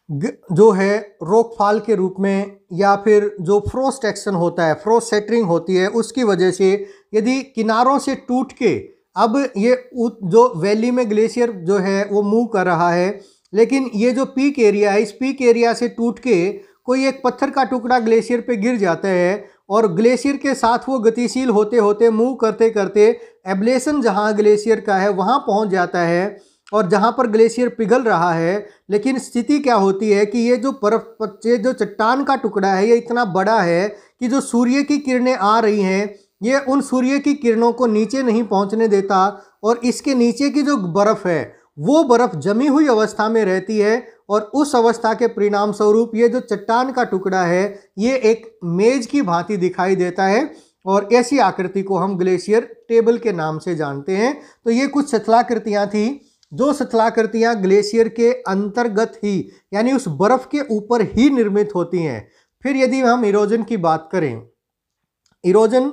जो है रोकफाल के रूप में या फिर जो फ्रोस्ट एक्शन होता है फ्रोस्ट सेटरिंग होती है, उसकी वजह से यदि किनारों से टूट के अब ये जो वैली में ग्लेशियर जो है वो मूव कर रहा है, लेकिन ये जो पीक एरिया है, इस पीक एरिया से टूट के कोई एक पत्थर का टुकड़ा ग्लेशियर पे गिर जाता है और ग्लेशियर के साथ वो गतिशील होते होते मूव करते करते एब्लेशन जहाँ ग्लेशियर का है, वहाँ पहुँच जाता है और जहाँ पर ग्लेशियर पिघल रहा है, लेकिन स्थिति क्या होती है कि ये जो बर्फ़, ये जो चट्टान का टुकड़ा है, ये इतना बड़ा है कि जो सूर्य की किरणें आ रही हैं, ये उन सूर्य की किरणों को नीचे नहीं पहुँचने देता और इसके नीचे की जो बर्फ़ है, वो बर्फ़ जमी हुई अवस्था में रहती है और उस अवस्था के परिणाम स्वरूप ये जो चट्टान का टुकड़ा है, ये एक मेज की भांति दिखाई देता है और ऐसी आकृति को हम ग्लेशियर टेबल के नाम से जानते हैं। तो ये कुछ शथलाकृतियाँ थी। जो शथलाकृतियाँ ग्लेशियर के अंतर्गत ही, यानी उस बर्फ़ के ऊपर ही निर्मित होती हैं। फिर यदि हम इरोजन की बात करें इरोजन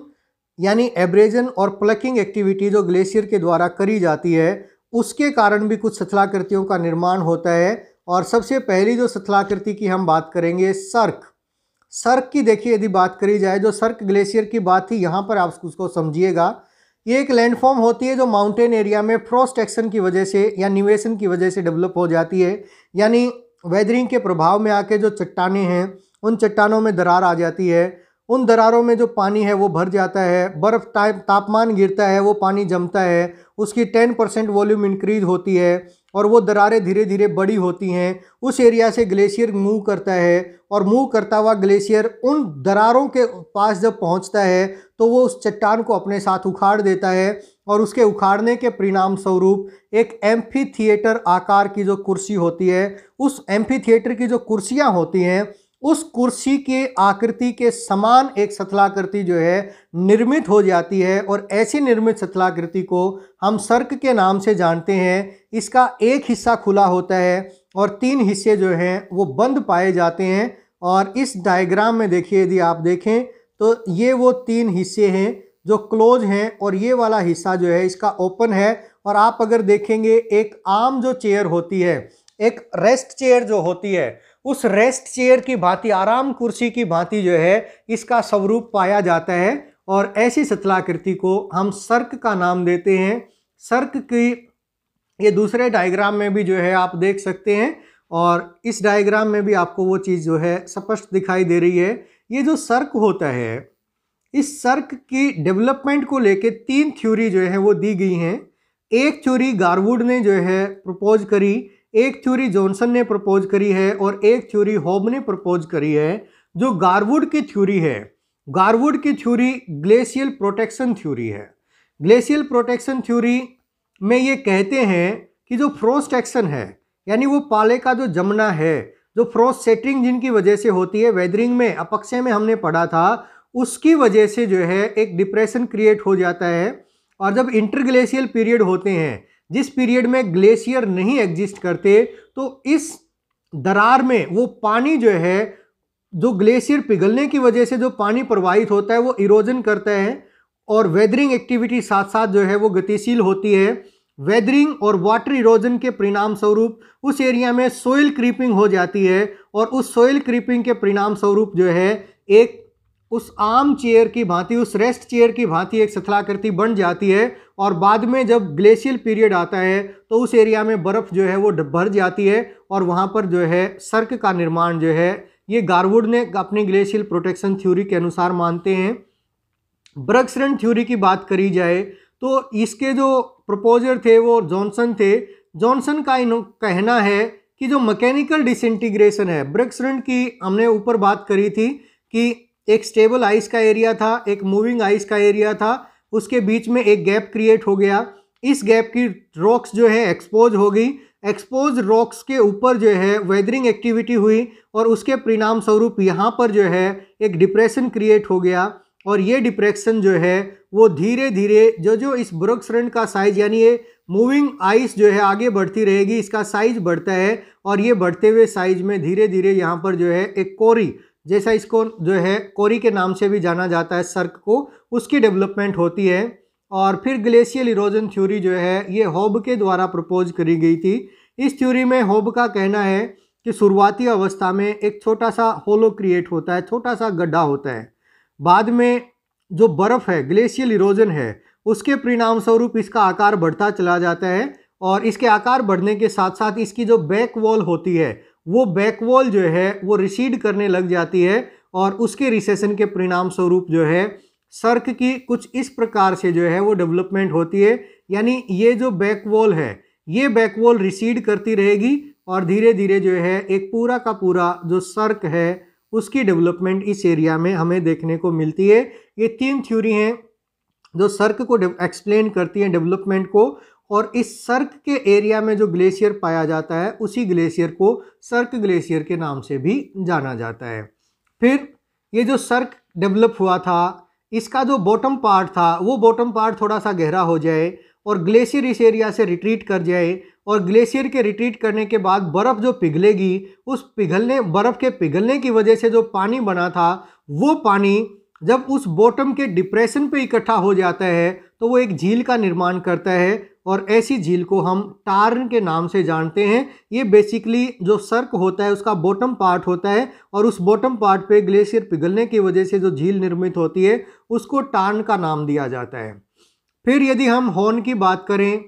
यानी एब्रेजन और प्लकिंग एक्टिविटी जो ग्लेशियर के द्वारा करी जाती है, उसके कारण भी कुछ शथलाकृतियों का निर्माण होता है। और सबसे पहली जो शथलाकृति की हम बात करेंगे, सर्क। सर्क की देखिए, यदि बात करी जाए, जो सर्क ग्लेशियर की बात थी, यहाँ पर आप उसको समझिएगा। ये एक लैंडफॉर्म होती है जो माउंटेन एरिया में फ्रॉस्ट एक्शन की वजह से या निवेशन की वजह से डेवलप हो जाती है। यानी वेदरिंग के प्रभाव में आके जो चट्टाने हैं, उन चट्टानों में दरार आ जाती है। उन दरारों में जो पानी है, वो भर जाता है। बर्फ़ तापमान गिरता है, वो पानी जमता है। उसकी टेन परसेंट वॉल्यूम इंक्रीज होती है। और वो दरारें धीरे धीरे बड़ी होती हैं। उस एरिया से ग्लेशियर मूव करता है और मूव करता हुआ ग्लेशियर उन दरारों के पास जब पहुँचता है तो वो उस चट्टान को अपने साथ उखाड़ देता है और उसके उखाड़ने के परिणाम स्वरूप एक एम्फी थिएटर आकार की जो कुर्सी होती है, उस एम्फी थिएटर की जो कुर्सियाँ होती हैं उस कुर्सी के आकृति के समान एक सतलाकृति जो है निर्मित हो जाती है और ऐसी निर्मित सतलाकृति को हम सर्क के नाम से जानते हैं। इसका एक हिस्सा खुला होता है और तीन हिस्से जो हैं वो बंद पाए जाते हैं। और इस डायग्राम में देखिए, यदि आप देखें तो ये वो तीन हिस्से हैं जो क्लोज हैं और ये वाला हिस्सा जो है इसका ओपन है। और आप अगर देखेंगे, एक आम जो चेयर होती है, एक रेस्ट चेयर जो होती है उस रेस्ट चेयर की भांति, आराम कुर्सी की भांति जो है, इसका स्वरूप पाया जाता है और ऐसी सतलाकृति को हम सर्क का नाम देते हैं। सर्क की, ये दूसरे डायग्राम में भी जो है आप देख सकते हैं और इस डायग्राम में भी आपको वो चीज़ जो है स्पष्ट दिखाई दे रही है। ये जो सर्क होता है, इस सर्क की डेवलपमेंट को लेके तीन थ्योरी जो है वो दी गई हैं। एक थ्योरी गारवुड ने जो है प्रपोज करी एक थ्योरी जॉनसन ने प्रपोज करी है और एक थ्योरी होब ने प्रपोज करी है, जो गारवुड की थ्योरी है। गारवुड की थ्योरी ग्लेशियल प्रोटेक्शन थ्योरी है। ग्लेशियल प्रोटेक्शन थ्योरी में ये कहते हैं कि जो फ्रोस्ट एक्शन है, यानी वो पाले का जो जमना है, जो फ्रोस्ट सेटिंग जिनकी वजह से होती है वेदरिंग में, अपक्षय में हमने पढ़ा था, उसकी वजह से जो है एक डिप्रेशन क्रिएट हो जाता है। और जब इंटरग्लेशियल पीरियड होते हैं जिस पीरियड में ग्लेशियर नहीं एग्जिस्ट करते तो इस दरार में वो पानी जो है, जो ग्लेशियर पिघलने की वजह से जो पानी प्रवाहित होता है, वो इरोजन करता है और वेदरिंग एक्टिविटी साथ साथ जो है, वो गतिशील होती है। वेदरिंग और वाटर इरोजन के परिणाम स्वरूप उस एरिया में सोइल क्रीपिंग हो जाती है और उस सोइल क्रीपिंग के परिणाम स्वरूप जो है, एक उस आम चेयर की भांति, उस रेस्ट चेयर की भांति एक सथलाकृति बन जाती है और बाद में जब ग्लेशियल पीरियड आता है तो उस एरिया में बर्फ़ जो है वो भर जाती है और वहाँ पर जो है सर्क का निर्माण जो है, ये गारवुड ने अपनी ग्लेशियल प्रोटेक्शन थ्योरी के अनुसार मानते हैं। ब्रक्सरन थ्योरी की बात करी जाए तो इसके जो प्रपोजर थे वो जॉनसन थे। जॉनसन का इन, कहना है कि जो मैकेनिकल डिसइंटीग्रेशन है ब्रक्सरन की हमने ऊपर बात करी थी कि एक स्टेबल आइस का एरिया था, एक मूविंग आइस का एरिया था, उसके बीच में एक गैप क्रिएट हो गया। इस गैप की रॉक्स जो है एक्सपोज हो गई। एक्सपोज रॉक्स के ऊपर जो है वेदरिंग एक्टिविटी हुई और उसके परिणाम स्वरूप यहाँ पर जो है एक डिप्रेशन क्रिएट हो गया और ये डिप्रेशन जो है वो धीरे धीरे जो जो इस ब्रुक्सरंड का साइज़ यानी ये मूविंग आइस जो है आगे बढ़ती रहेगी, इसका साइज़ बढ़ता है और ये बढ़ते हुए साइज़ में धीरे धीरे यहाँ पर जो है एक कोरी जैसा इसको जो है कोरी के नाम से भी जाना जाता है, सर्क को, उसकी डेवलपमेंट होती है। और फिर ग्लेशियल इरोजन थ्योरी जो है, ये होब के द्वारा प्रपोज करी गई थी। इस थ्योरी में होब का कहना है कि शुरुआती अवस्था में एक छोटा सा होलो क्रिएट होता है छोटा सा गड्ढा होता है। बाद में जो बर्फ़ है, ग्लेशियल इरोजन है, उसके परिणाम स्वरूप इसका आकार बढ़ता चला जाता है। और इसके आकार बढ़ने के साथ साथ इसकी जो बैक वॉल होती है वो बैक वॉल जो है, वो रिसीड करने लग जाती है और उसके रिसेशन के परिणाम स्वरूप जो है सर्क की कुछ इस प्रकार से जो है, वो डेवलपमेंट होती है। यानी ये जो बैक वॉल है, ये बैक वॉल रिसीड करती रहेगी और धीरे धीरे जो है, एक पूरा का पूरा जो सर्क है, उसकी डेवलपमेंट इस एरिया में हमें देखने को मिलती है। ये तीन थ्योरी हैं, जो सर्क को एक्सप्लेन करती हैं डेवलपमेंट को। और इस सर्क के एरिया में जो ग्लेशियर पाया जाता है, उसी ग्लेशियर को सर्क ग्लेशियर के नाम से भी जाना जाता है। फिर ये जो सर्क डेवलप हुआ था, इसका जो बॉटम पार्ट था, वो बॉटम पार्ट थोड़ा सा गहरा हो जाए और ग्लेशियर इस एरिया से रिट्रीट कर जाए और ग्लेशियर के रिट्रीट करने के बाद बर्फ़ जो पिघलेगी, उस पिघलने, बर्फ़ के पिघलने की वजह से जो पानी बना था, वो पानी जब उस बॉटम के डिप्रेशन पे इकट्ठा हो जाता है तो वो एक झील का निर्माण करता है और ऐसी झील को हम टार्न के नाम से जानते हैं। ये बेसिकली जो सर्क होता है, उसका बॉटम पार्ट होता है और उस बॉटम पार्ट पे ग्लेशियर पिघलने की वजह से जो झील निर्मित होती है, उसको टार्न का नाम दिया जाता है। फिर यदि हम हॉर्न की बात करें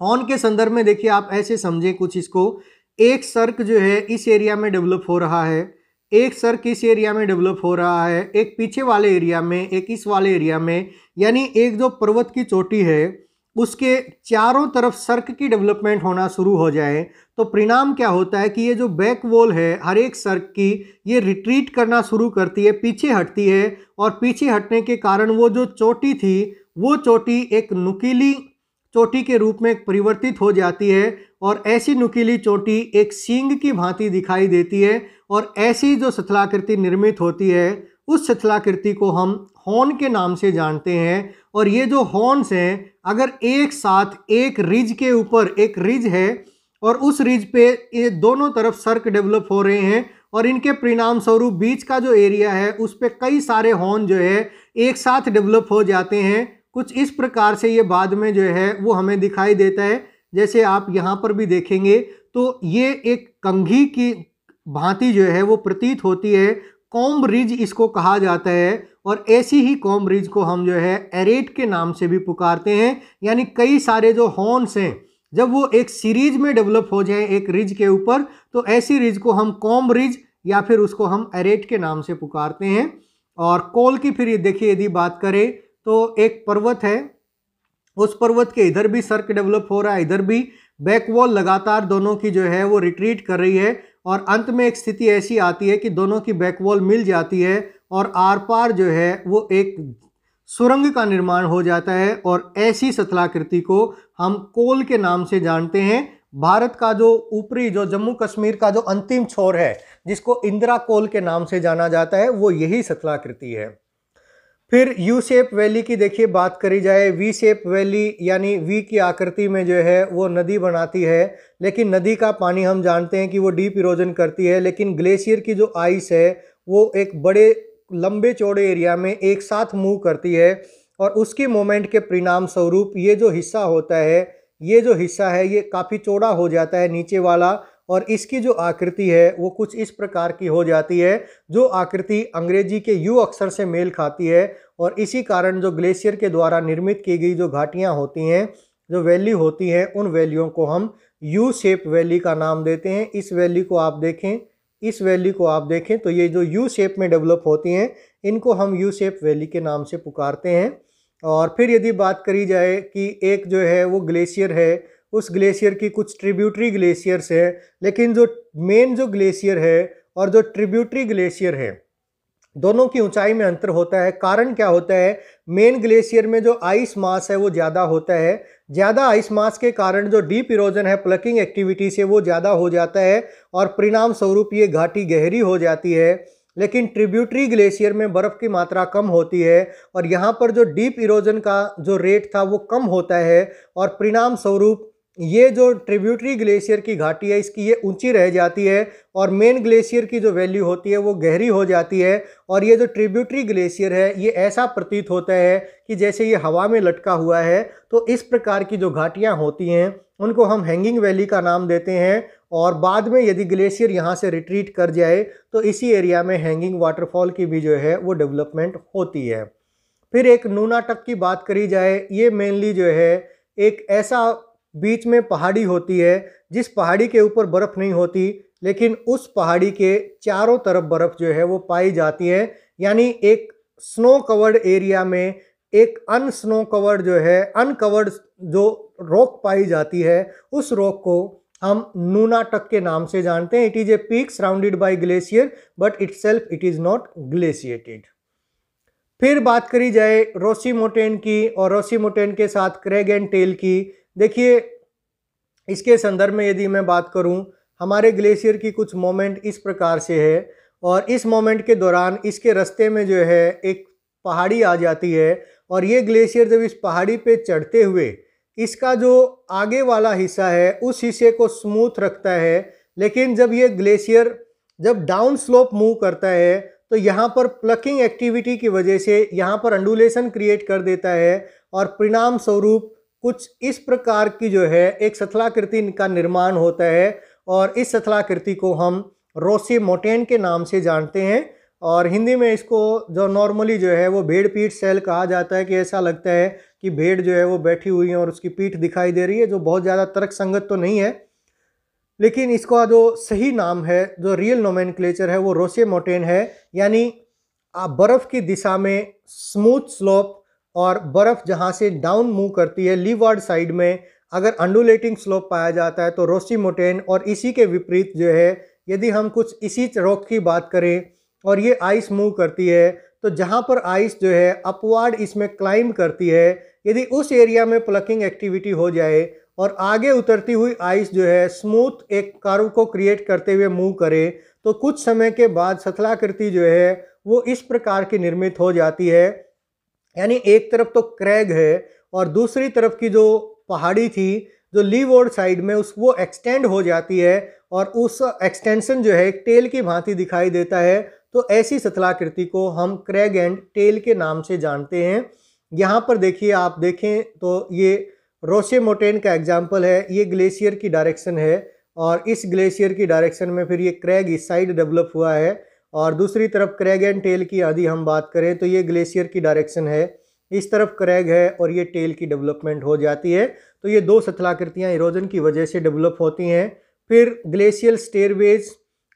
हॉर्न के संदर्भ में देखिए, आप ऐसे समझें कुछ इसको। एक सर्क जो है, इस एरिया में डेवलप हो रहा है, एक सर्क इस एरिया में डेवलप हो रहा है, एक पीछे वाले एरिया में, एक इस वाले एरिया में, यानी एक जो पर्वत की चोटी है उसके चारों तरफ़ सर्क की डेवलपमेंट होना शुरू हो जाए तो परिणाम क्या होता है कि ये जो बैक वॉल है, हर एक सर्क की, ये रिट्रीट करना शुरू करती है, पीछे हटती है, और पीछे हटने के कारण वो जो चोटी थी, वो चोटी एक नुकीली चोटी के रूप में परिवर्तित हो जाती है, और ऐसी नुकीली चोटी एक सींग की भांति दिखाई देती है, और ऐसी जो सथलाकृति निर्मित होती है उस सथलाकृति को हम हॉर्न के नाम से जानते हैं। और ये जो हॉर्न्स हैं, अगर एक साथ एक रिज के ऊपर एक रिज है और उस रिज पे ये दोनों तरफ़ सर्क डेवलप हो रहे हैं और इनके परिणाम स्वरूप बीच का जो एरिया है, उस पर कई सारे हॉर्न जो है एक साथ डेवलप हो जाते हैं। कुछ इस प्रकार से ये बाद में जो है, वो हमें दिखाई देता है। जैसे आप यहाँ पर भी देखेंगे तो ये एक कंघी की भांति जो है, वो प्रतीत होती है। कॉम्ब रिज इसको कहा जाता है और ऐसी ही कॉम्ब रिज को हम जो है एरेट के नाम से भी पुकारते हैं। यानी कई सारे जो हॉर्न्स हैं, जब वो एक सीरीज़ में डेवलप हो जाए एक रिज के ऊपर तो ऐसी रिज को हम कॉम्ब रिज या फिर उसको हम एरेट के नाम से पुकारते हैं। और कोल की फिर देखिए, यदि बात करें तो एक पर्वत है, उस पर्वत के इधर भी सर्क डेवलप हो रहा है, इधर भी बैकवॉल लगातार दोनों की जो है वो रिट्रीट कर रही है। और अंत में एक स्थिति ऐसी आती है कि दोनों की बैकवॉल मिल जाती है और आर पार जो है वो एक सुरंग का निर्माण हो जाता है और ऐसी सतलाकृति को हम कोल के नाम से जानते हैं। भारत का जो ऊपरी, जो जम्मू कश्मीर का जो अंतिम छोर है, जिसको इंदिरा कोल के नाम से जाना जाता है, वो यही सतलाकृति है। फिर यू शेप वैली की देखिए बात करी जाए वी शेप वैली यानी वी की आकृति में जो है वो नदी बनाती है, लेकिन नदी का पानी हम जानते हैं कि वो डीप इरोजन करती है, लेकिन ग्लेशियर की जो आइस है वो एक बड़े लंबे चौड़े एरिया में एक साथ मूव करती है और उसकी मोमेंट के परिणाम स्वरूप ये जो हिस्सा होता है, ये जो हिस्सा है ये काफ़ी चौड़ा हो जाता है नीचे वाला और इसकी जो आकृति है, वो कुछ इस प्रकार की हो जाती है, जो आकृति अंग्रेज़ी के यू अक्षर से मेल खाती है और इसी कारण जो ग्लेशियर के द्वारा निर्मित की गई जो घाटियाँ होती हैं, जो वैली होती हैं, उन वैलियों को हम यू शेप वैली का नाम देते हैं। इस वैली को आप देखें, इस वैली को आप देखें तो ये जो यू शेप में डेवलप होती हैं, इनको हम यू शेप वैली के नाम से पुकारते हैं। और फिर यदि बात करी जाए कि एक जो है, वो ग्लेशियर है उस ग्लेशियर की कुछ ट्रिब्यूटरी ग्लेशियर्स है, लेकिन जो मेन जो ग्लेशियर है और जो ट्रिब्यूटरी ग्लेशियर है, दोनों की ऊंचाई में अंतर होता है। कारण क्या होता है? मेन ग्लेशियर में जो आइस मास है, वो ज़्यादा होता है। ज़्यादा आइस मास के कारण जो डीप इरोजन है प्लकिंग एक्टिविटी से वो ज़्यादा हो जाता है और परिणाम स्वरूप ये घाटी गहरी हो जाती है। लेकिन ट्रिब्यूटरी ग्लेशियर में बर्फ़ की मात्रा कम होती है और यहाँ पर जो डीप इरोजन का जो रेट था, वो कम होता है और परिणाम स्वरूप ये जो ट्रिब्यूटरी ग्लेशियर की घाटी है, इसकी ये ऊँची रह जाती है और मेन ग्लेशियर की जो वैल्यू होती है, वो गहरी हो जाती है और ये जो ट्रिब्यूटरी ग्लेशियर है, ये ऐसा प्रतीत होता है कि जैसे ये हवा में लटका हुआ है तो इस प्रकार की जो घाटियाँ होती हैं, उनको हम हैंगिंग वैली का नाम देते हैं और बाद में यदि ग्लेशियर यहाँ से रिट्रीट कर जाए तो इसी एरिया में हैंगिंग वाटरफॉल की भी जो है, वो डेवलपमेंट होती है। फिर एक नूनाटक की बात करी जाए, ये मेनली जो है, एक ऐसा बीच में पहाड़ी होती है, जिस पहाड़ी के ऊपर बर्फ़ नहीं होती, लेकिन उस पहाड़ी के चारों तरफ़ बर्फ़ जो है वो पाई जाती है। यानी एक स्नो कवर्ड एरिया में एक अन स्नो कवर्ड जो है अनकवर्ड जो रॉक पाई जाती है, उस रॉक को हम नूनाटक के नाम से जानते हैं। It is a peak surrounded by glacier but itself it is not glaciated फिर बात करी जाए रोसी मोटेन की, और रोसी मोटेन के साथ क्रेग एंड टेल की। देखिए, इसके संदर्भ में यदि मैं बात करूँ, हमारे ग्लेशियर की कुछ मोमेंट इस प्रकार से है और इस मोमेंट के दौरान इसके रास्ते में जो है एक पहाड़ी आ जाती है और ये ग्लेशियर जब इस पहाड़ी पे चढ़ते हुए इसका जो आगे वाला हिस्सा है, उस हिस्से को स्मूथ रखता है, लेकिन जब ये ग्लेशियर जब डाउन स्लोप मूव करता है तो यहाँ पर प्लकिंग एक्टिविटी की वजह से यहाँ पर अंडुलेशन क्रिएट कर देता है और परिणाम स्वरूप कुछ इस प्रकार की जो है, एक सथलाकृति का निर्माण होता है और इस सथलाकृति को हम रोसी मोटेन के नाम से जानते हैं और हिंदी में इसको जो नॉर्मली जो है, वो भेड़ पीठ सेल कहा जाता है कि ऐसा लगता है कि भेड़ जो है, वो बैठी हुई है और उसकी पीठ दिखाई दे रही है, जो बहुत ज़्यादा तर्क संगत तो नहीं है। लेकिन इसका जो सही नाम है, जो रियल नोमेन है, वो रोसे मोटेन है, यानी बर्फ़ की दिशा में स्मूथ स्लोप और बर्फ़ जहाँ से डाउन मूव करती है लीवार्ड साइड में अगर अंडुलेटिंग स्लोप पाया जाता है तो रोसी मोटेन और इसी के विपरीत जो है, यदि हम कुछ इसी रॉक की बात करें और ये आइस मूव करती है तो जहाँ पर आइस जो है अपवार्ड इसमें क्लाइंब करती है, यदि उस एरिया में प्लकिंग एक्टिविटी हो जाए और आगे उतरती हुई आइस जो है स्मूथ एक कर्व को क्रिएट करते हुए मूव करे तो कुछ समय के बाद सथलाकृति जो है, वो इस प्रकार की निर्मित हो जाती है। यानी एक तरफ़ तो क्रैग है और दूसरी तरफ़ की जो पहाड़ी थी, जो लीवोर्ड साइड में, उस वो एक्सटेंड हो जाती है और उस एक्सटेंशन जो है टेल की भांति दिखाई देता है। तो ऐसी सतलाकृति को हम क्रैग एंड टेल के नाम से जानते हैं। यहाँ पर देखिए, आप देखें तो ये रोशे मोटेन का एग्ज़ाम्पल है, ये ग्लेशियर की डायरेक्शन है और इस ग्लेशियर की डायरेक्शन में फिर ये क्रैग इस साइड डेवलप हुआ है। और दूसरी तरफ़ क्रैग एंड टेल की यदि हम बात करें तो ये ग्लेशियर की डायरेक्शन है। इस तरफ़ क्रैग है और ये टेल की डेवलपमेंट हो जाती है। तो ये दो सतलाकृतियाँ इरोजन की वजह से डेवलप होती हैं। फिर ग्लेशियल स्टेयरवेज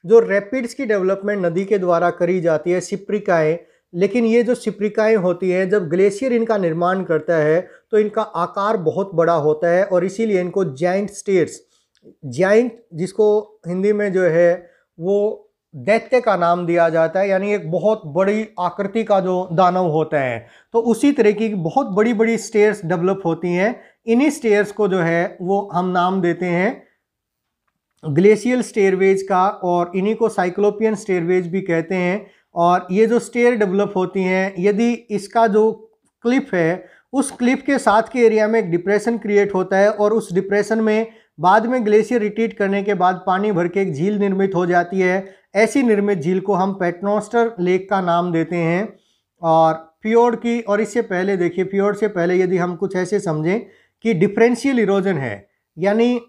जो रैपिड्स की डेवलपमेंट नदी के द्वारा करी जाती है सिप्रिकाएँ लेकिन ये जो सिप्रिकाएँ होती हैं, जब ग्लेशियर इनका निर्माण करता है तो इनका आकार बहुत बड़ा होता है और इसीलिए इनको जैंट स्टेट्स जैंट जिसको हिंदी में जो है, वो दैत्य का नाम दिया जाता है, यानी एक बहुत बड़ी आकृति का जो दानव होता है। तो उसी तरह की बहुत बड़ी बड़ी स्टेयर्स डेवलप होती हैं। इन्हीं स्टेयर्स को जो है, वो हम नाम देते हैं ग्लेशियल स्टेयरवेज का, और इन्हीं को साइक्लोपियन स्टेयरवेज भी कहते हैं। और ये जो स्टेयर डेवलप होती हैं, यदि इसका जो क्लिप है, उस क्लिप के साथ के एरिया में एक डिप्रेशन क्रिएट होता है, और उस डिप्रेशन में बाद में ग्लेशियर रिट्रीट करने के बाद पानी भर के एक झील निर्मित हो जाती है। ऐसी निर्मित झील को हम पेटनोस्टर लेक का नाम देते हैं। और फ्योर्ड की, और इससे पहले देखिए, फ्योर्ड से पहले यदि हम कुछ ऐसे समझें कि डिफरेंशियल इरोजन है। यानी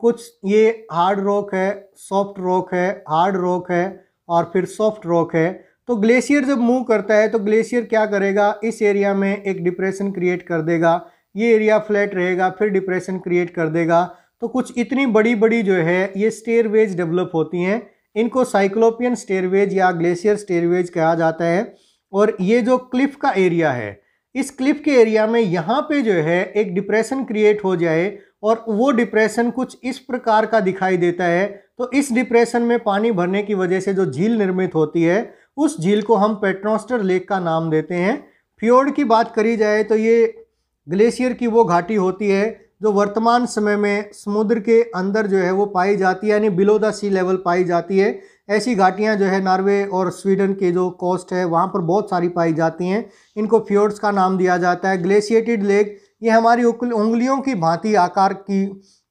कुछ ये हार्ड रॉक है, सॉफ्ट रॉक है, हार्ड रॉक है और फिर सॉफ्ट रॉक है। तो ग्लेशियर जब मूव करता है तो ग्लेशियर क्या करेगा? इस एरिया में एक डिप्रेशन क्रिएट कर देगा। ये एरिया फ्लैट रहेगा, फिर डिप्रेशन क्रिएट कर देगा। तो कुछ इतनी बड़ी बड़ी जो है, ये स्टेयरवेज डेवलप होती हैं। इनको साइक्लोपियन स्टेयरवेज या ग्लेशियर स्टेयरवेज कहा जाता है। और ये जो क्लिफ का एरिया है, इस क्लिफ के एरिया में यहाँ पे जो है, एक डिप्रेशन क्रिएट हो जाए और वो डिप्रेशन कुछ इस प्रकार का दिखाई देता है। तो इस डिप्रेशन में पानी भरने की वजह से जो झील निर्मित होती है, उस झील को हम पेट्रोस्टर लेक का नाम देते हैं। फ्योर्ड की बात करी जाए तो ये ग्लेशियर की वो घाटी होती है जो वर्तमान समय में समुद्र के अंदर जो है वो पाई जाती है, यानी बिलो द सी लेवल पाई जाती है। ऐसी घाटियाँ जो है नॉर्वे और स्वीडन के जो कोस्ट है, वहाँ पर बहुत सारी पाई जाती हैं। इनको फ्योर्ड्स का नाम दिया जाता है। ग्लेशिएटेड लेक ये हमारी उंगलियों की भांति आकार की,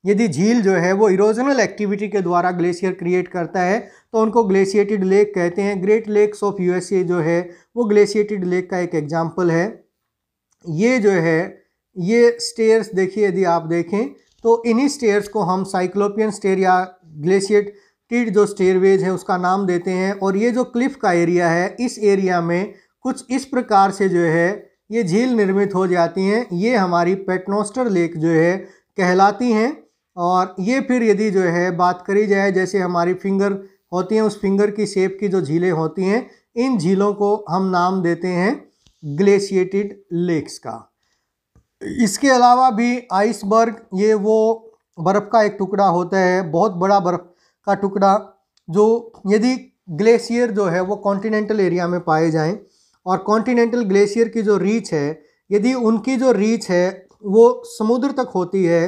यदि झील जो है वो इरोजनल एक्टिविटी के द्वारा ग्लेशियर क्रिएट करता है तो उनको ग्लेशिएटेड लेक कहते हैं। ग्रेट लेक्स ऑफ़ यूएसए जो है, वो ग्लेशिएटेड लेक का एक एग्ज़ाम्पल है। ये जो है ये स्टेयर्स देखिए, यदि आप देखें तो इन्हीं स्टेयर्स को हम साइक्लोपियन स्टेयर या ग्लेशिएट टीड जो स्टेयरवेज है, उसका नाम देते हैं। और ये जो क्लिफ का एरिया है, इस एरिया में कुछ इस प्रकार से जो है, ये झील निर्मित हो जाती हैं। ये हमारी पेटनोस्टर लेक जो है, कहलाती हैं। और ये फिर यदि जो है, बात करी जाए, जैसे हमारी फिंगर होती हैं, उस फिंगर की शेप की जो झीलें होती हैं, इन झीलों को हम नाम देते हैं ग्लेशिएटेड लेक्स का। इसके अलावा भी आइसबर्ग, ये वो बर्फ़ का एक टुकड़ा होता है, बहुत बड़ा बर्फ़ का टुकड़ा, जो यदि ग्लेशियर जो है वो कॉन्टिनेंटल एरिया में पाए जाएँ, और कॉन्टिनेंटल ग्लेशियर की जो रीच है, यदि उनकी जो रीच है वो समुद्र तक होती है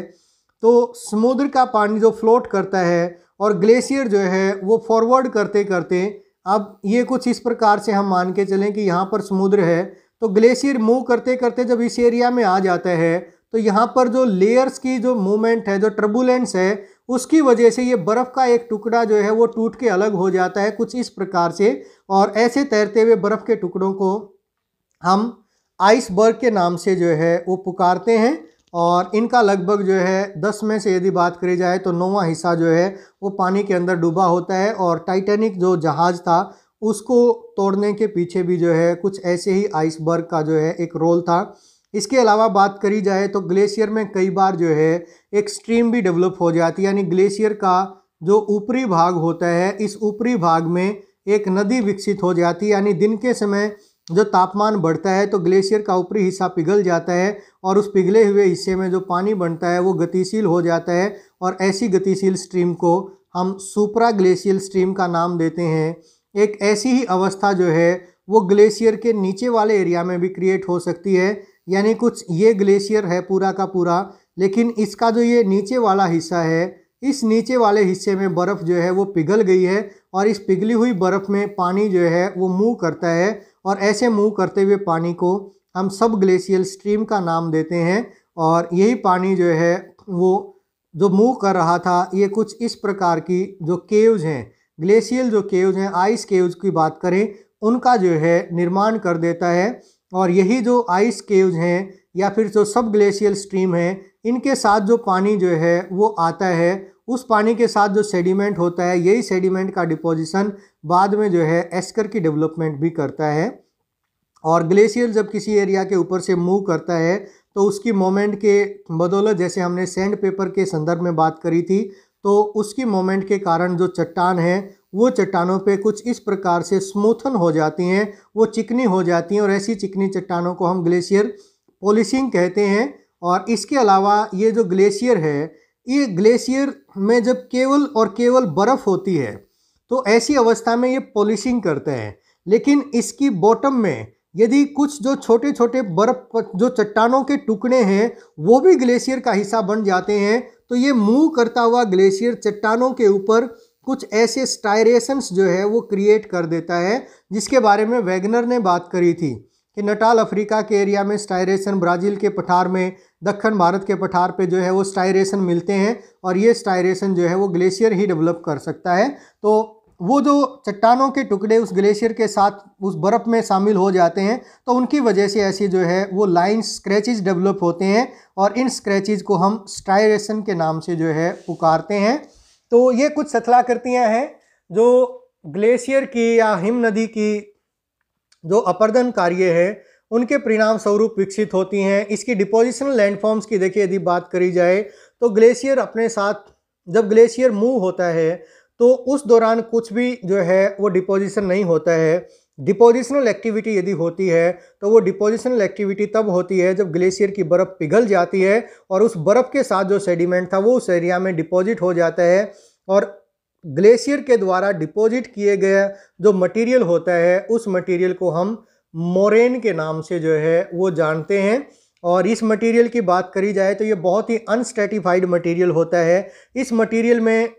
तो समुद्र का पानी जो फ्लोट करता है और ग्लेशियर जो है वो फॉरवर्ड करते करते अब ये कुछ इस प्रकार से हम मान के चलें कि यहाँ पर समुद्र है तो ग्लेशियर मूव करते करते जब इस एरिया में आ जाता है तो यहाँ पर जो लेयर्स की जो मूवमेंट है, जो ट्रबुलेंस है, उसकी वजह से ये बर्फ़ का एक टुकड़ा जो है वो टूट के अलग हो जाता है कुछ इस प्रकार से। और ऐसे तैरते हुए बर्फ़ के टुकड़ों को हम आइसबर्ग के नाम से जो है वो पुकारते हैं और इनका लगभग जो है दस में से यदि बात करी जाए तो नौवा हिस्सा जो है वो पानी के अंदर डूबा होता है। और टाइटेनिक जो जहाज़ था उसको तोड़ने के पीछे भी जो है, कुछ ऐसे ही आइसबर्ग का जो है एक रोल था। इसके अलावा बात करी जाए तो ग्लेशियर में कई बार जो है, एक स्ट्रीम भी डेवलप हो जाती है, यानी ग्लेशियर का जो ऊपरी भाग होता है, इस ऊपरी भाग में एक नदी विकसित हो जाती है, यानी दिन के समय जो तापमान बढ़ता है तो ग्लेशियर का ऊपरी हिस्सा पिघल जाता है और उस पिघले हुए हिस्से में जो पानी बनता है वो गतिशील हो जाता है और ऐसी गतिशील स्ट्रीम को हम सुपरा ग्लेशियल स्ट्रीम का नाम देते हैं। एक ऐसी ही अवस्था जो है, वो ग्लेशियर के नीचे वाले एरिया में भी क्रिएट हो सकती है। यानी कुछ ये ग्लेशियर है पूरा का पूरा, लेकिन इसका जो ये नीचे वाला हिस्सा है, इस नीचे वाले हिस्से में बर्फ़ जो है, वो पिघल गई है और इस पिघली हुई बर्फ़ में पानी जो है, वो मूव करता है और ऐसे मूव करते हुए पानी को हम सब ग्लेशियल स्ट्रीम का नाम देते हैं और यही पानी जो है, वो जो मूव कर रहा था, ये कुछ इस प्रकार की जो केव्स हैं ग्लेशियल जो केव्स हैं, आइस केव्स की बात करें, उनका जो है निर्माण कर देता है और यही जो आइस केव्स हैं या फिर जो सब ग्लेशियल स्ट्रीम है, इनके साथ जो पानी जो है वो आता है, उस पानी के साथ जो सेडिमेंट होता है, यही सेडिमेंट का डिपोजिशन बाद में जो है एस्कर की डेवलपमेंट भी करता है और ग्लेशियर जब किसी एरिया के ऊपर से मूव करता है तो उसकी मोमेंट के बदौलत जैसे हमने सैंड पेपर के संदर्भ में बात करी थी तो उसकी मोमेंट के कारण जो चट्टान है, वो चट्टानों पे कुछ इस प्रकार से स्मूथन हो जाती हैं, वो चिकनी हो जाती हैं और ऐसी चिकनी चट्टानों को हम ग्लेशियर पॉलिशिंग कहते हैं और इसके अलावा ये जो ग्लेशियर है, ये ग्लेशियर में जब केवल और केवल बर्फ़ होती है तो ऐसी अवस्था में ये पॉलिशिंग करते हैं। लेकिन इसकी बॉटम में यदि कुछ जो छोटे छोटे बर्फ़, जो चट्टानों के टुकड़े हैं, वो भी ग्लेशियर का हिस्सा बन जाते हैं तो ये मूव करता हुआ ग्लेशियर चट्टानों के ऊपर कुछ ऐसे स्टायरेशंस जो है वो क्रिएट कर देता है, जिसके बारे में वैगनर ने बात करी थी कि नटाल अफ्रीका के एरिया में स्टायरेशन, ब्राज़ील के पठार में, दक्षिण भारत के पठार पे जो है वो स्टायरेशन मिलते हैं और ये स्टायरेशन जो है वो ग्लेशियर ही डेवलप कर सकता है। तो वो जो चट्टानों के टुकड़े उस ग्लेशियर के साथ उस बर्फ़ में शामिल हो जाते हैं तो उनकी वजह से ऐसी जो है वो लाइन स्क्रैचेज डेवलप होते हैं और इन स्क्रैचेज को हम स्टायरेशन के नाम से जो है पुकारते हैं। तो ये कुछ सतलाकृतियाँ हैं जो ग्लेशियर की या हिम नदी की जो अपर्दन कार्य है, उनके परिणाम स्वरूप विकसित होती हैं। इसकी डिपोजिशनल लैंडफॉर्म्स की देखिए यदि बात करी जाए तो ग्लेशियर अपने साथ, जब ग्लेशियर मूव होता है तो उस दौरान कुछ भी जो है वो डिपोजिशन नहीं होता है। डिपोजिशनल एक्टिविटी यदि होती है तो वो डिपोजिशनल एक्टिविटी तब होती है जब ग्लेशियर की बर्फ़ पिघल जाती है और उस बर्फ़ के साथ जो सेडिमेंट था वो उस एरिया में डिपॉजिट हो जाता है और ग्लेशियर के द्वारा डिपॉजिट किए गए जो मटेरियल होता है, उस मटेरियल को हम मोरेन के नाम से जो है वो जानते हैं। और इस मटेरियल की बात करी जाए तो ये बहुत ही अनस्टेटिफाइड मटेरियल होता है। इस मटेरियल में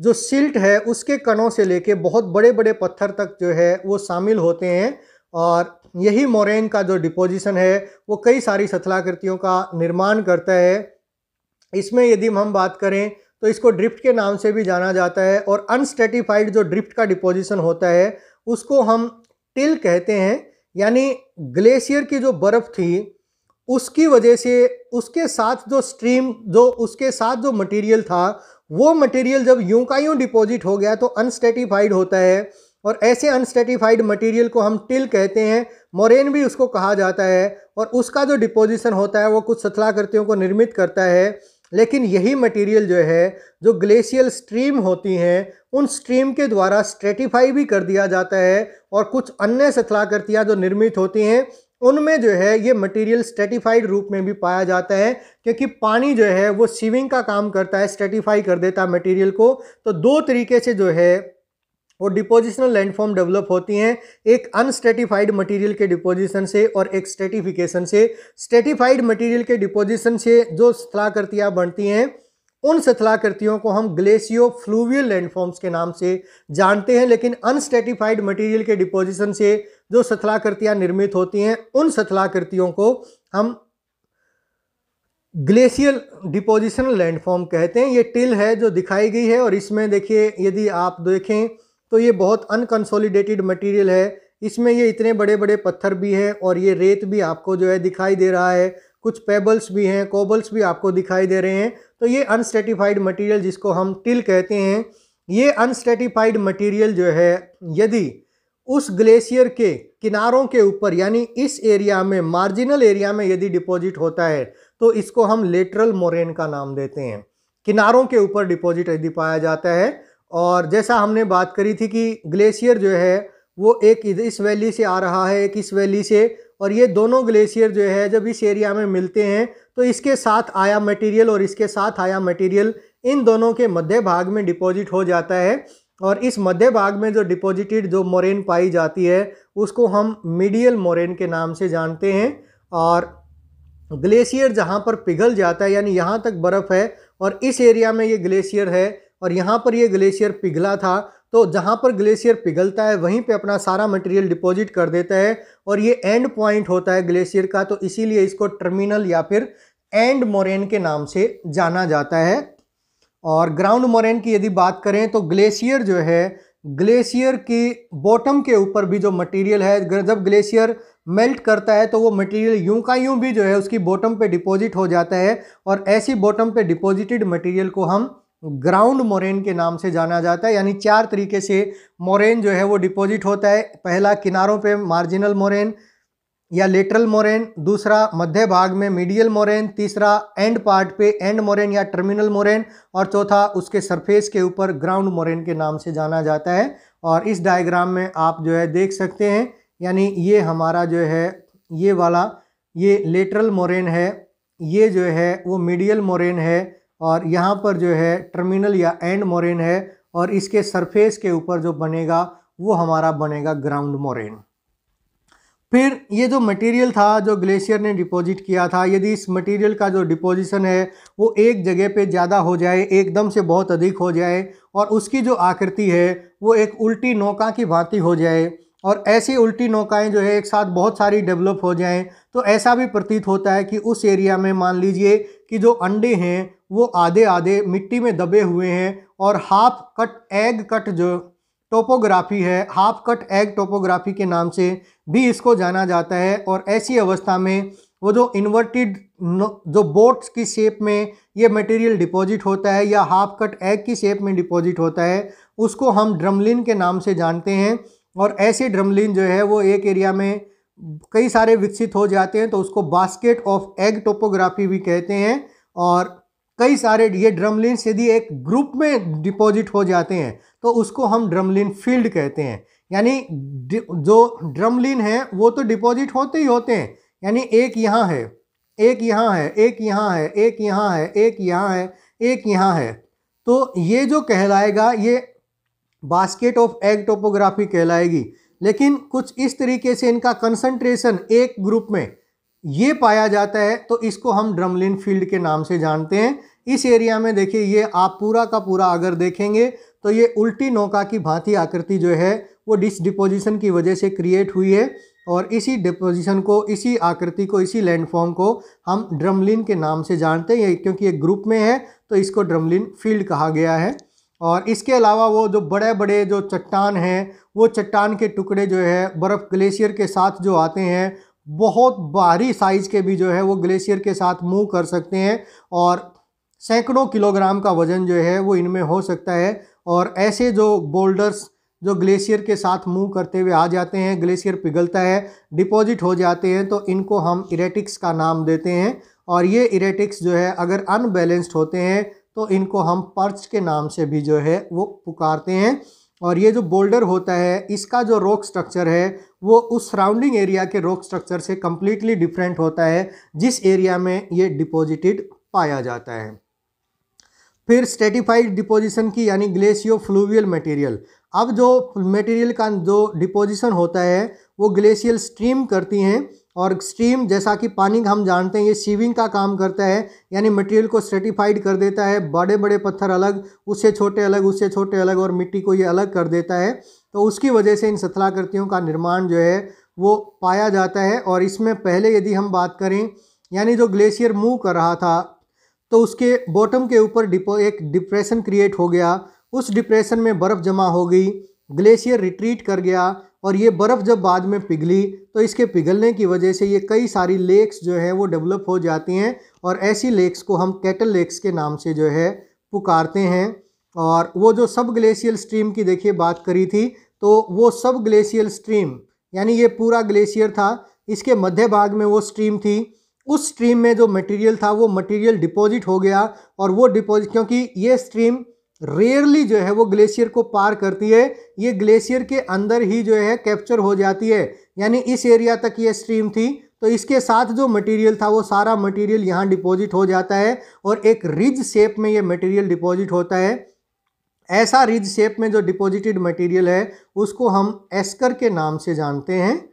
जो सिल्ट है उसके कणों से लेके बहुत बड़े बड़े पत्थर तक जो है वो शामिल होते हैं और यही मोरेन का जो डिपोजिशन है वो कई सारी सथलाकृतियों का निर्माण करता है। इसमें यदि हम बात करें तो इसको ड्रिफ्ट के नाम से भी जाना जाता है और अनस्टेटिफाइड जो ड्रिफ्ट का डिपोजिशन होता है उसको हम टिल कहते हैं, यानी ग्लेशियर की जो बर्फ़ थी, उसकी वजह से उसके साथ जो स्ट्रीम, जो उसके साथ जो मटेरियल था वो मटेरियल जब यूँ का यूँ डिपॉजिट हो गया तो अनस्टेटिफाइड होता है और ऐसे अनस्टेटिफाइड मटेरियल को हम टिल कहते हैं मोरेन भी उसको कहा जाता है और उसका जो डिपोजिशन होता है वो कुछ सतलाकृतियों को निर्मित करता है। लेकिन यही मटेरियल जो है, जो ग्लेशियल स्ट्रीम होती हैं, उन स्ट्रीम के द्वारा स्ट्रेटिफाई भी कर दिया जाता है और कुछ अन्य सतलाकृतियाँ जो निर्मित होती हैं उनमें जो है ये मटेरियल स्टेटिफाइड रूप में भी पाया जाता है, क्योंकि पानी जो है वो सीविंग का काम करता है स्टेटिफाई कर देता है मटेरियल को। तो दो तरीके से जो है वो डिपोजिशनल लैंडफॉर्म डेवलप होती हैं, एक अनस्टेटिफाइड मटेरियल के डिपोजिशन से और एक स्टेटिफिकेशन से। स्टेटिफाइड मटेरियल के डिपोजिशन से जो स्थलाकृतियाँ बनती हैं, उन सथलाकृतियों को हम ग्लेशियो फ्लूवियल लैंडफॉर्म्स के नाम से जानते हैं, लेकिन अनस्टेटिफाइड मटेरियल के डिपोजिशन से जो स्थलाकृतियाँ निर्मित होती हैं, उन सथलाकृतियों को हम ग्लेशियल डिपोजिशनल लैंडफॉर्म कहते हैं। ये टिल है जो दिखाई गई है और इसमें देखिए, यदि आप देखें तो ये बहुत अनकंसोलिडेटेड मटेरियल है। इसमें ये इतने बड़े बड़े पत्थर भी हैं और ये रेत भी आपको जो है दिखाई दे रहा है। कुछ पेबल्स भी हैं, कोबल्स भी आपको दिखाई दे रहे हैं। तो ये अनस्टेटिफाइड मटेरियल जिसको हम टिल कहते हैं, ये अनस्टेटिफाइड मटेरियल जो है, यदि उस ग्लेशियर के किनारों के ऊपर, यानी इस एरिया में, मार्जिनल एरिया में यदि डिपॉजिट होता है तो इसको हम लेटरल मोरेन का नाम देते हैं। किनारों के ऊपर डिपॉजिट यदि पाया जाता है, और जैसा हमने बात करी थी कि ग्लेशियर जो है, वो एक इस वैली से आ रहा है, एक इस वैली से, और ये दोनों ग्लेशियर जो है, जब इस एरिया में मिलते हैं तो इसके साथ आया मटेरियल, और इसके साथ आया मटेरियल, इन दोनों के मध्य भाग में डिपॉजिट हो जाता है। और इस मध्य भाग में जो डिपॉजिटेड जो मोरेन पाई जाती है, उसको हम मीडियल मोरेन के नाम से जानते हैं। और ग्लेशियर जहाँ पर पिघल जाता है, यानी यहाँ तक बर्फ़ है, और इस एरिया में ये ग्लेशियर है, और यहाँ पर ये ग्लेशियर पिघला था तो जहाँ पर ग्लेशियर पिघलता है, वहीं पे अपना सारा मटेरियल डिपॉजिट कर देता है, और ये एंड पॉइंट होता है ग्लेशियर का तो इसीलिए इसको टर्मिनल या फिर एंड मोरेन के नाम से जाना जाता है। और ग्राउंड मोरेन की यदि बात करें तो ग्लेशियर जो है, ग्लेशियर की बॉटम के ऊपर भी जो मटेरियल है जब ग्लेशियर मेल्ट करता है तो वो मटेरियल यूँ का यूँ भी जो है उसकी बॉटम पे डिपॉजिट हो जाता है और ऐसी बॉटम पे डिपॉजिटेड मटेरियल को हम ग्राउंड मोरेन के नाम से जाना जाता है। यानी चार तरीके से मोरेन जो है वो डिपॉजिट होता है। पहला किनारों पे मार्जिनल मोरेन या लेटरल मोरेन दूसरा मध्य भाग में मीडियल मोरेन तीसरा एंड पार्ट पे एंड मोरेन या टर्मिनल मोरेन और चौथा उसके सरफेस के ऊपर ग्राउंड मोरेन के नाम से जाना जाता है। और इस डायग्राम में आप जो है देख सकते हैं, यानी ये हमारा जो है, ये वाला, ये लेटरल मोरेन है, ये जो है वो मीडियल मोरेन है, और यहाँ पर जो है टर्मिनल या एंड मोरेन है, और इसके सरफेस के ऊपर जो बनेगा, वो हमारा बनेगा ग्राउंड मोरेन फिर ये जो मटेरियल था, जो ग्लेशियर ने डिपॉजिट किया था, यदि इस मटेरियल का जो डिपोजिशन है, वो एक जगह पे ज़्यादा हो जाए, एकदम से बहुत अधिक हो जाए, और उसकी जो आकृति है, वो एक उल्टी नौका की भांति हो जाए, और ऐसी उल्टी नौकाएँ जो है, एक साथ बहुत सारी डेवलप हो जाएँ तो ऐसा भी प्रतीत होता है कि उस एरिया में मान लीजिए कि जो अंडे हैं, वो आधे आधे मिट्टी में दबे हुए हैं, और हाफ़ कट एग कट जो टोपोग्राफी है हाफ़ कट एग टोपोग्राफी के नाम से भी इसको जाना जाता है और ऐसी अवस्था में वो जो इन्वर्टेड जो बोट्स की शेप में ये मटेरियल डिपॉजिट होता है या हाफ़ कट एग की शेप में डिपॉजिट होता है, उसको हम ड्रमलिन के नाम से जानते हैं और ऐसे ड्रमलिन जो है वो एक एरिया में कई सारे विकसित हो जाते हैं तो उसको बास्केट ऑफ़ एग टोपोग्राफी भी कहते हैं और कई सारे ये ड्रमलिन यदि एक ग्रुप में डिपॉजिट हो जाते हैं तो उसको हम ड्रमलिन फ़ील्ड कहते हैं। यानी जो ड्रमलिन है, वो तो डिपॉजिट होते ही होते हैं। यानी एक यहाँ है, एक यहाँ है, एक यहाँ है, एक यहाँ है, एक यहाँ है, एक यहाँ है। तो ये जो कहलाएगा, ये बास्केट ऑफ़ एग टोपोग्राफी कहलाएगी। लेकिन कुछ इस तरीके से इनका कंसंट्रेशन एक ग्रुप में ये पाया जाता है तो इसको हम ड्रमलिन फ़ील्ड के नाम से जानते हैं। इस एरिया में देखिए, ये आप पूरा का पूरा अगर देखेंगे तो ये उल्टी नौका की भांति आकृति जो है वो डिस डिपोजिशन की वजह से क्रिएट हुई है और इसी डिपोजिशन को, इसी आकृति को, इसी लैंडफॉर्म को हम ड्रमलिन के नाम से जानते हैं क्योंकि ये ग्रुप में है तो इसको ड्रमलिन फ़ील्ड कहा गया है। और इसके अलावा वो जो बड़े बड़े जो चट्टान हैं, वो चट्टान के टुकड़े जो है, बर्फ़ ग्लेशियर के साथ जो आते हैं, बहुत भारी साइज़ के भी जो है, वो ग्लेशियर के साथ मूव कर सकते हैं और सैकड़ों किलोग्राम का वज़न जो है, वो इनमें हो सकता है। और ऐसे जो बोल्डर्स जो ग्लेशियर के साथ मूव करते हुए आ जाते हैं, ग्लेशियर पिघलता है, डिपॉजिट हो जाते हैं तो इनको हम इरेटिक्स का नाम देते हैं। और ये इरेटिक्स जो है, अगर अनबैलेंस्ड होते हैं तो इनको हम पर्च के नाम से भी जो है, वो पुकारते हैं। और ये जो बोल्डर होता है, इसका जो रॉक स्ट्रक्चर है, वो उस सराउंडिंग एरिया के रॉक स्ट्रक्चर से कम्प्लीटली डिफरेंट होता है, जिस एरिया में ये डिपॉजिटेड पाया जाता है। फिर स्टेटिफाइड डिपोजिशन की, यानी ग्लेशियो फ्लूवियल मटेरियल अब जो मटेरियल का जो डिपोजिशन होता है, वो ग्लेशियल स्ट्रीम करती हैं और स्ट्रीम जैसा कि पानी हम जानते हैं, ये सीविंग का काम करता है, यानी मटेरियल को स्टेटिफाइड कर देता है बड़े बड़े पत्थर अलग, उससे छोटे अलग, उससे छोटे अलग और मिट्टी को ये अलग कर देता है। तो उसकी वजह से इन सतलाकृतियों का निर्माण जो है, वो पाया जाता है और इसमें पहले यदि हम बात करें, यानी जो ग्लेशियर मूव कर रहा था तो उसके बॉटम के ऊपर डिपो एक डिप्रेशन क्रिएट हो गया उस डिप्रेशन में बर्फ़ जमा हो गई, ग्लेशियर रिट्रीट कर गया और ये बर्फ़ जब बाद में पिघली तो इसके पिघलने की वजह से ये कई सारी लेक्स जो है वो डेवलप हो जाती हैं और ऐसी लेक्स को हम कैटल लेक्स के नाम से जो है पुकारते हैं। और वो जो सब ग्लेशियल स्ट्रीम की देखिए बात करी थी तो वो सब ग्लेशियल स्ट्रीम, यानी ये पूरा ग्लेशियर था, इसके मध्य भाग में वो स्ट्रीम थी। उस स्ट्रीम में जो मटेरियल था, वो मटेरियल डिपॉजिट हो गया और वो डिपॉजिट, क्योंकि ये स्ट्रीम रेयरली जो है वो ग्लेशियर को पार करती है। ये ग्लेशियर के अंदर ही जो है कैप्चर हो जाती है। यानी इस एरिया तक ये स्ट्रीम थी। तो इसके साथ जो मटेरियल था, वो सारा मटेरियल यहाँ डिपॉजिट हो जाता है और एक रिज शेप में ये मटेरियल डिपॉजिट होता है। ऐसा रिज शेप में जो डिपॉजिटेड मटेरियल है, उसको हम एस्कर के नाम से जानते हैं।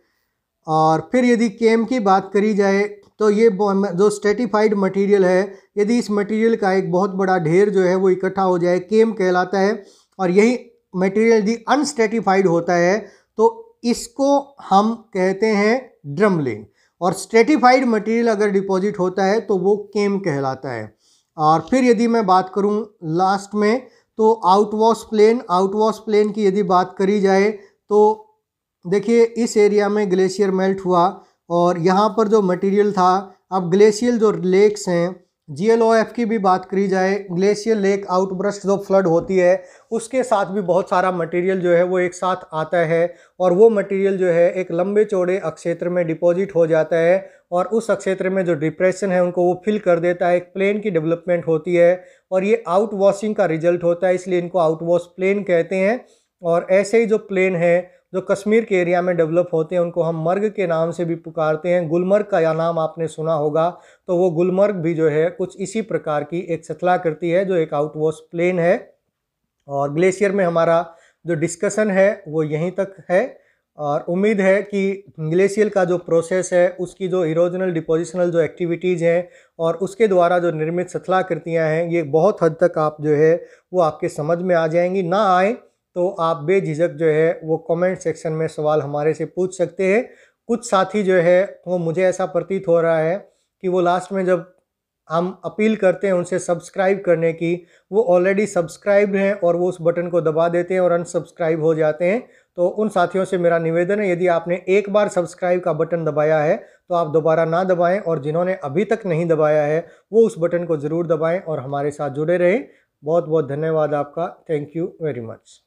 और फिर यदि केम की बात करी जाए तो ये जो स्टेटिफाइड मटेरियल है, यदि इस मटेरियल का एक बहुत बड़ा ढेर जो है वो इकट्ठा हो जाए, केम कहलाता है और यही मटेरियल यदि अनस्टेटिफाइड होता है तो इसको हम कहते हैं ड्रमलिन और स्टेटिफाइड मटेरियल अगर डिपॉजिट होता है तो वो केम कहलाता है। और फिर यदि मैं बात करूँ लास्ट में तो आउटवॉश प्लेन आउटवॉश प्लेन की यदि बात करी जाए तो देखिए इस एरिया में ग्लेशियर मेल्ट हुआ और यहाँ पर जो मटेरियल था, अब ग्लेशियल जो लेक्स हैं जीएलओएफ की भी बात करी जाए ग्लेशियर लेक आउटब्रस्ट जो फ्लड होती है, उसके साथ भी बहुत सारा मटेरियल जो है वो एक साथ आता है और वो मटेरियल जो है एक लंबे चौड़े अक्षेत्र में डिपॉजिट हो जाता है और उस अक्षेत्र में जो डिप्रेशन है उनको वो फिल कर देता है, एक प्लेन की डेवलपमेंट होती है और ये आउट वॉशिंग का रिज़ल्ट होता है, इसलिए इनको आउट वॉश प्लेन कहते हैं और ऐसे ही जो प्लेन है जो कश्मीर के एरिया में डेवलप होते हैं, उनको हम मर्ग के नाम से भी पुकारते हैं। गुलमर्ग का या नाम आपने सुना होगा तो वो गुलमर्ग भी जो है, कुछ इसी प्रकार की एक सतला करती है, जो एक आउटवॉश प्लेन है। और ग्लेशियर में हमारा जो डिस्कशन है, वो यहीं तक है। और उम्मीद है कि ग्लेशियल का जो प्रोसेस है, उसकी जो इरोजनल डिपोजिशनल जो एक्टिविटीज़ हैं, और उसके द्वारा जो निर्मित सतलाकृतियाँ हैं, ये बहुत हद तक आप जो है, वो आपके समझ में आ जाएँगी। ना आए तो आप बेझिझक जो है, वो कमेंट सेक्शन में सवाल हमारे से पूछ सकते हैं। कुछ साथी जो है, वो मुझे ऐसा प्रतीत हो रहा है कि वो लास्ट में जब हम अपील करते हैं उनसे सब्सक्राइब करने की, वो ऑलरेडी सब्सक्राइब हैं और वो उस बटन को दबा देते हैं और अनसब्सक्राइब हो जाते हैं। तो उन साथियों से मेरा निवेदन है, यदि आपने एक बार सब्सक्राइब का बटन दबाया है तो आप दोबारा ना दबाएँ और जिन्होंने अभी तक नहीं दबाया है, वो उस बटन को ज़रूर दबाएँ और हमारे साथ जुड़े रहें। बहुत बहुत धन्यवाद आपका। Thank you very much